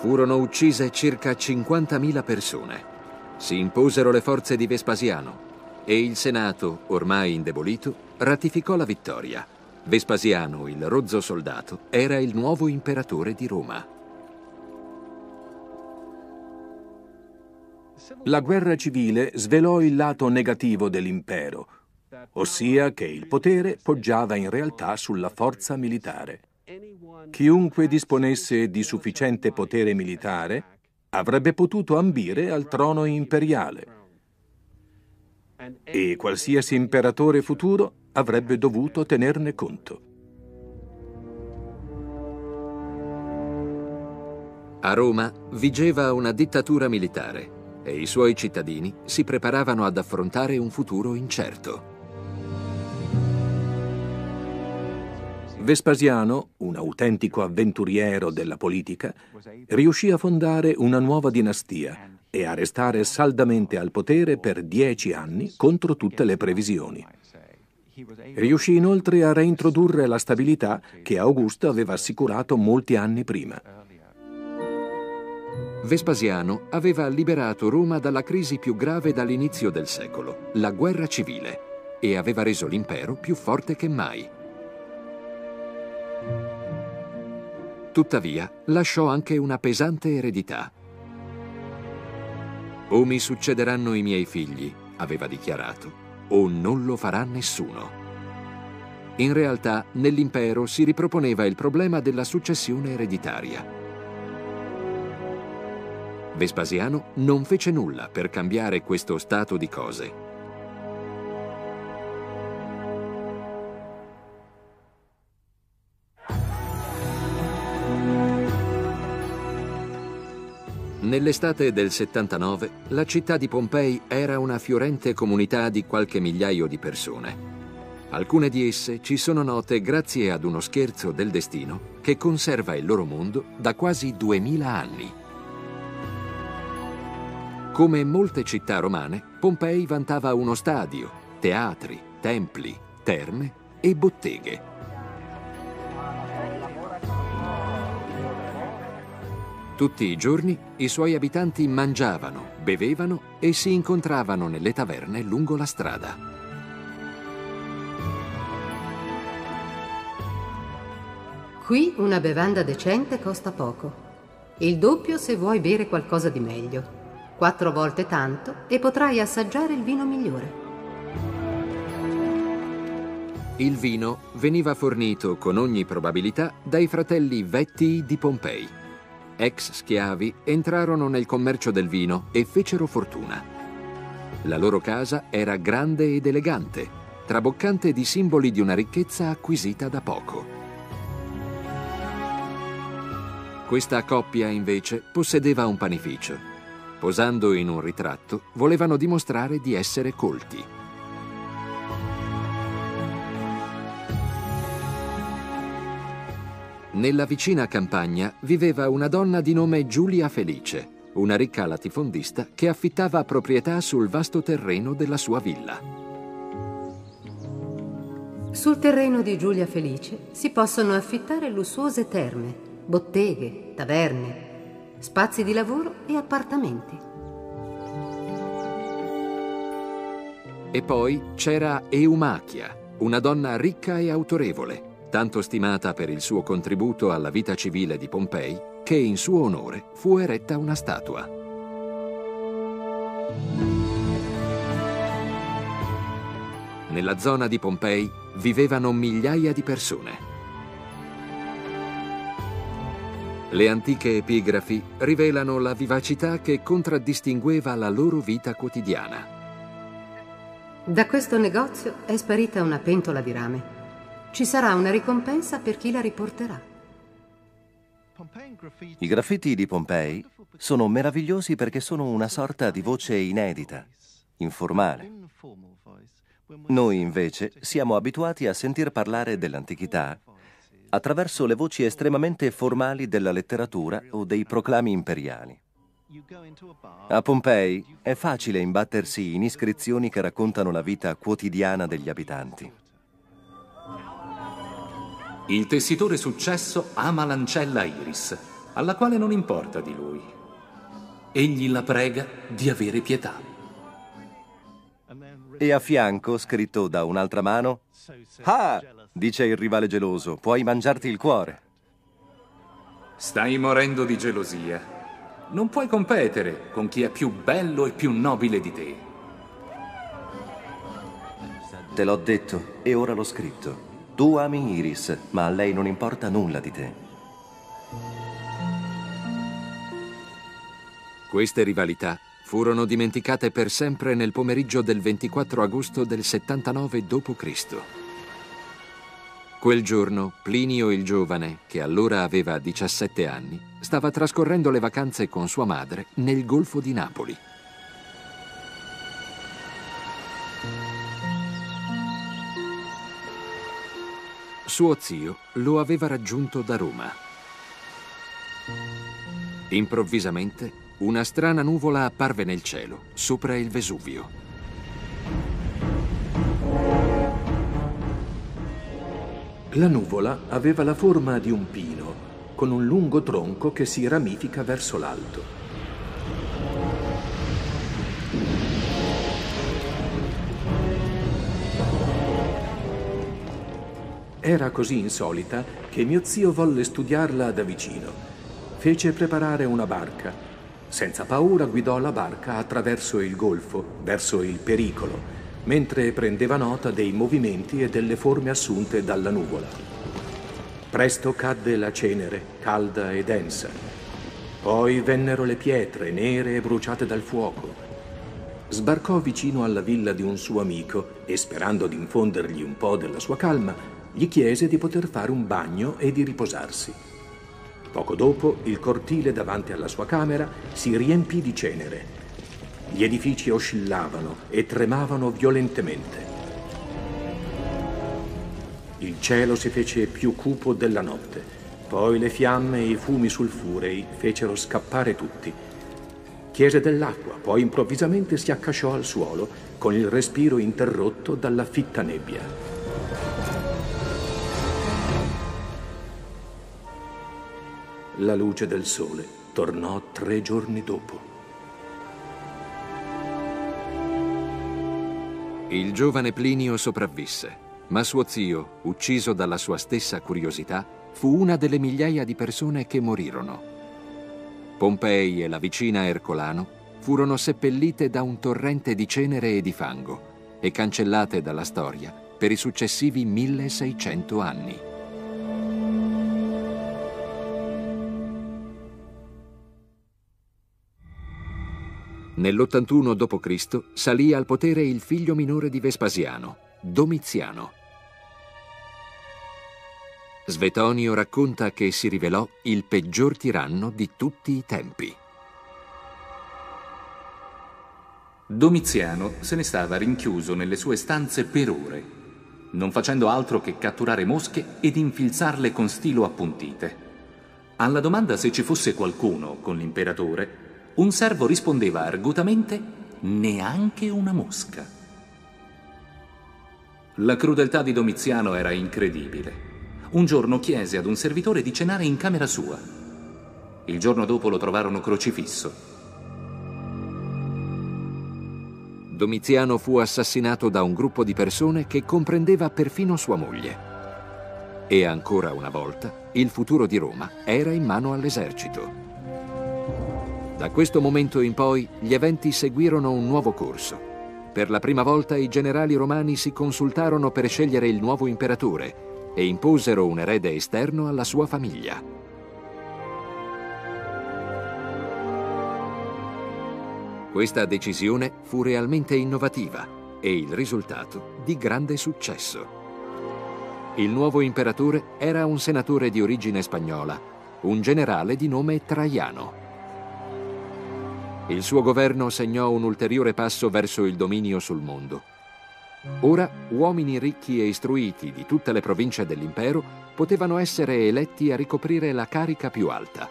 Furono uccise circa 50.000 persone. Si imposero le forze di Vespasiano e il Senato, ormai indebolito, ratificò la vittoria. Vespasiano, il rozzo soldato, era il nuovo imperatore di Roma. La guerra civile svelò il lato negativo dell'impero, ossia che il potere poggiava in realtà sulla forza militare. Chiunque disponesse di sufficiente potere militare avrebbe potuto ambire al trono imperiale e qualsiasi imperatore futuro avrebbe dovuto tenerne conto. A Roma vigeva una dittatura militare e i suoi cittadini si preparavano ad affrontare un futuro incerto. Vespasiano, un autentico avventuriero della politica, riuscì a fondare una nuova dinastia e a restare saldamente al potere per dieci anni contro tutte le previsioni. Riuscì inoltre a reintrodurre la stabilità che Augusto aveva assicurato molti anni prima. Vespasiano aveva liberato Roma dalla crisi più grave dall'inizio del secolo, la guerra civile, e aveva reso l'impero più forte che mai. Tuttavia, lasciò anche una pesante eredità. O mi succederanno i miei figli, aveva dichiarato, o non lo farà nessuno. In realtà, nell'impero si riproponeva il problema della successione ereditaria. Vespasiano non fece nulla per cambiare questo stato di cose. Nell'estate del 79, la città di Pompei era una fiorente comunità di qualche migliaio di persone. Alcune di esse ci sono note grazie ad uno scherzo del destino che conserva il loro mondo da quasi 2000 anni. Come molte città romane, Pompei vantava uno stadio, teatri, templi, terme e botteghe. Tutti i giorni i suoi abitanti mangiavano, bevevano e si incontravano nelle taverne lungo la strada. Qui una bevanda decente costa poco. Il doppio se vuoi bere qualcosa di meglio. Quattro volte tanto e potrai assaggiare il vino migliore. Il vino veniva fornito con ogni probabilità dai fratelli Vettii di Pompei ex schiavi, entrarono nel commercio del vino e fecero fortuna. La loro casa era grande ed elegante, traboccante di simboli di una ricchezza acquisita da poco. Questa coppia, invece, possedeva un panificio. Posando in un ritratto, volevano dimostrare di essere colti. Nella vicina campagna viveva una donna di nome Giulia Felice, una ricca latifondista che affittava proprietà sul vasto terreno della sua villa. Sul terreno di Giulia Felice si possono affittare lussuose terme, botteghe, taverne, spazi di lavoro e appartamenti. E poi c'era Eumachia, una donna ricca e autorevole, tanto stimata per il suo contributo alla vita civile di Pompei, che in suo onore fu eretta una statua. Nella zona di Pompei vivevano migliaia di persone. Le antiche epigrafi rivelano la vivacità che contraddistingueva la loro vita quotidiana. Da questo negozio è sparita una pentola di rame. Ci sarà una ricompensa per chi la riporterà. I graffiti di Pompei sono meravigliosi perché sono una sorta di voce inedita, informale. Noi invece siamo abituati a sentir parlare dell'antichità attraverso le voci estremamente formali della letteratura o dei proclami imperiali. A Pompei è facile imbattersi in iscrizioni che raccontano la vita quotidiana degli abitanti. Il tessitore successo ama l'ancella Iris, alla quale non importa di lui. Egli la prega di avere pietà. E a fianco, scritto da un'altra mano, Ah, dice il rivale geloso, puoi mangiarti il cuore. Stai morendo di gelosia. Non puoi competere con chi è più bello e più nobile di te. Te l'ho detto e ora l'ho scritto. Tu ami Iris, ma a lei non importa nulla di te. Queste rivalità furono dimenticate per sempre nel pomeriggio del 24 agosto del 79 d.C. Quel giorno Plinio il giovane, che allora aveva 17 anni, stava trascorrendo le vacanze con sua madre nel Golfo di Napoli. Suo zio lo aveva raggiunto da Roma. Improvvisamente una strana nuvola apparve nel cielo, sopra il Vesuvio. La nuvola aveva la forma di un pino, con un lungo tronco che si ramifica verso l'alto. Era così insolita che mio zio volle studiarla da vicino. Fece preparare una barca. Senza paura guidò la barca attraverso il golfo, verso il pericolo, mentre prendeva nota dei movimenti e delle forme assunte dalla nuvola. Presto cadde la cenere, calda e densa. Poi vennero le pietre, nere e bruciate dal fuoco. Sbarcò vicino alla villa di un suo amico e, sperando di infondergli un po' della sua calma, gli chiese di poter fare un bagno e di riposarsi. Poco dopo il cortile davanti alla sua camera si riempì di cenere. Gli edifici oscillavano e tremavano violentemente. Il cielo si fece più cupo della notte, poi le fiamme e i fumi sulfurei fecero scappare tutti. Chiese dell'acqua, poi improvvisamente si accasciò al suolo con il respiro interrotto dalla fitta nebbia. La luce del sole tornò tre giorni dopo. Il giovane Plinio sopravvisse, ma suo zio, ucciso dalla sua stessa curiosità, fu una delle migliaia di persone che morirono. Pompei e la vicina Ercolano furono seppellite da un torrente di cenere e di fango e cancellate dalla storia per i successivi 1600 anni. Nell'81 d.C. salì al potere il figlio minore di Vespasiano, Domiziano. Svetonio racconta che si rivelò il peggior tiranno di tutti i tempi. Domiziano se ne stava rinchiuso nelle sue stanze per ore, non facendo altro che catturare mosche ed infilzarle con stilo appuntite. Alla domanda se ci fosse qualcuno con l'imperatore, un servo rispondeva argutamente neanche una mosca. La crudeltà di Domiziano era incredibile. Un giorno chiese ad un servitore di cenare in camera sua. Il giorno dopo lo trovarono crocifisso. Domiziano fu assassinato da un gruppo di persone che comprendeva perfino sua moglie. E ancora una volta il futuro di Roma era in mano all'esercito. Da questo momento in poi gli eventi seguirono un nuovo corso. Per la prima volta i generali romani si consultarono per scegliere il nuovo imperatore e imposero un erede esterno alla sua famiglia. Questa decisione fu realmente innovativa e il risultato di grande successo. Il nuovo imperatore era un senatore di origine spagnola, un generale di nome Traiano. Il suo governo segnò un ulteriore passo verso il dominio sul mondo. Ora uomini ricchi e istruiti di tutte le province dell'impero potevano essere eletti a ricoprire la carica più alta.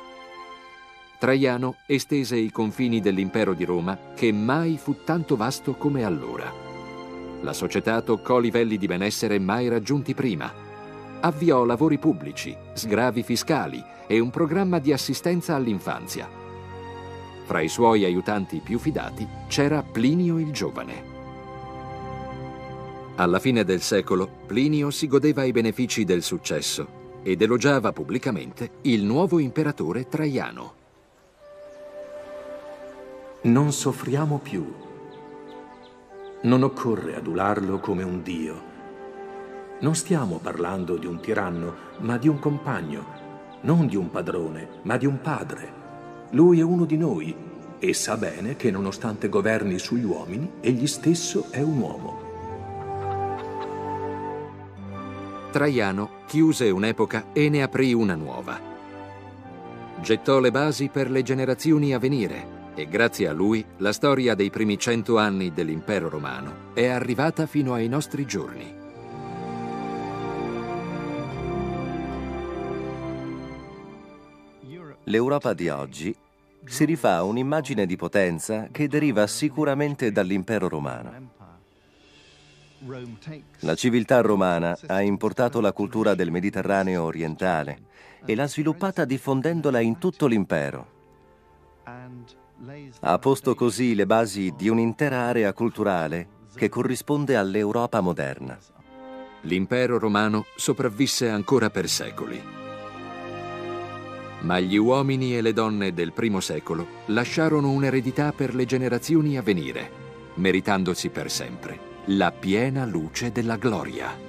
Traiano estese i confini dell'impero di Roma che mai fu tanto vasto come allora. La società toccò livelli di benessere mai raggiunti prima. Avviò lavori pubblici, sgravi fiscali e un programma di assistenza all'infanzia fra i suoi aiutanti più fidati c'era Plinio il Giovane. Alla fine del secolo, Plinio si godeva i benefici del successo ed elogiava pubblicamente il nuovo imperatore Traiano. Non soffriamo più. Non occorre adularlo come un dio. Non stiamo parlando di un tiranno, ma di un compagno, non di un padrone, ma di un padre lui è uno di noi e sa bene che nonostante governi sugli uomini, egli stesso è un uomo. Traiano chiuse un'epoca e ne aprì una nuova. Gettò le basi per le generazioni a venire e grazie a lui la storia dei primi cento anni dell'impero romano è arrivata fino ai nostri giorni. L'Europa di oggi si rifà un'immagine di potenza che deriva sicuramente dall'impero romano. La civiltà romana ha importato la cultura del Mediterraneo orientale e l'ha sviluppata diffondendola in tutto l'impero. Ha posto così le basi di un'intera area culturale che corrisponde all'Europa moderna. L'impero romano sopravvisse ancora per secoli ma gli uomini e le donne del primo secolo lasciarono un'eredità per le generazioni a venire, meritandosi per sempre la piena luce della gloria.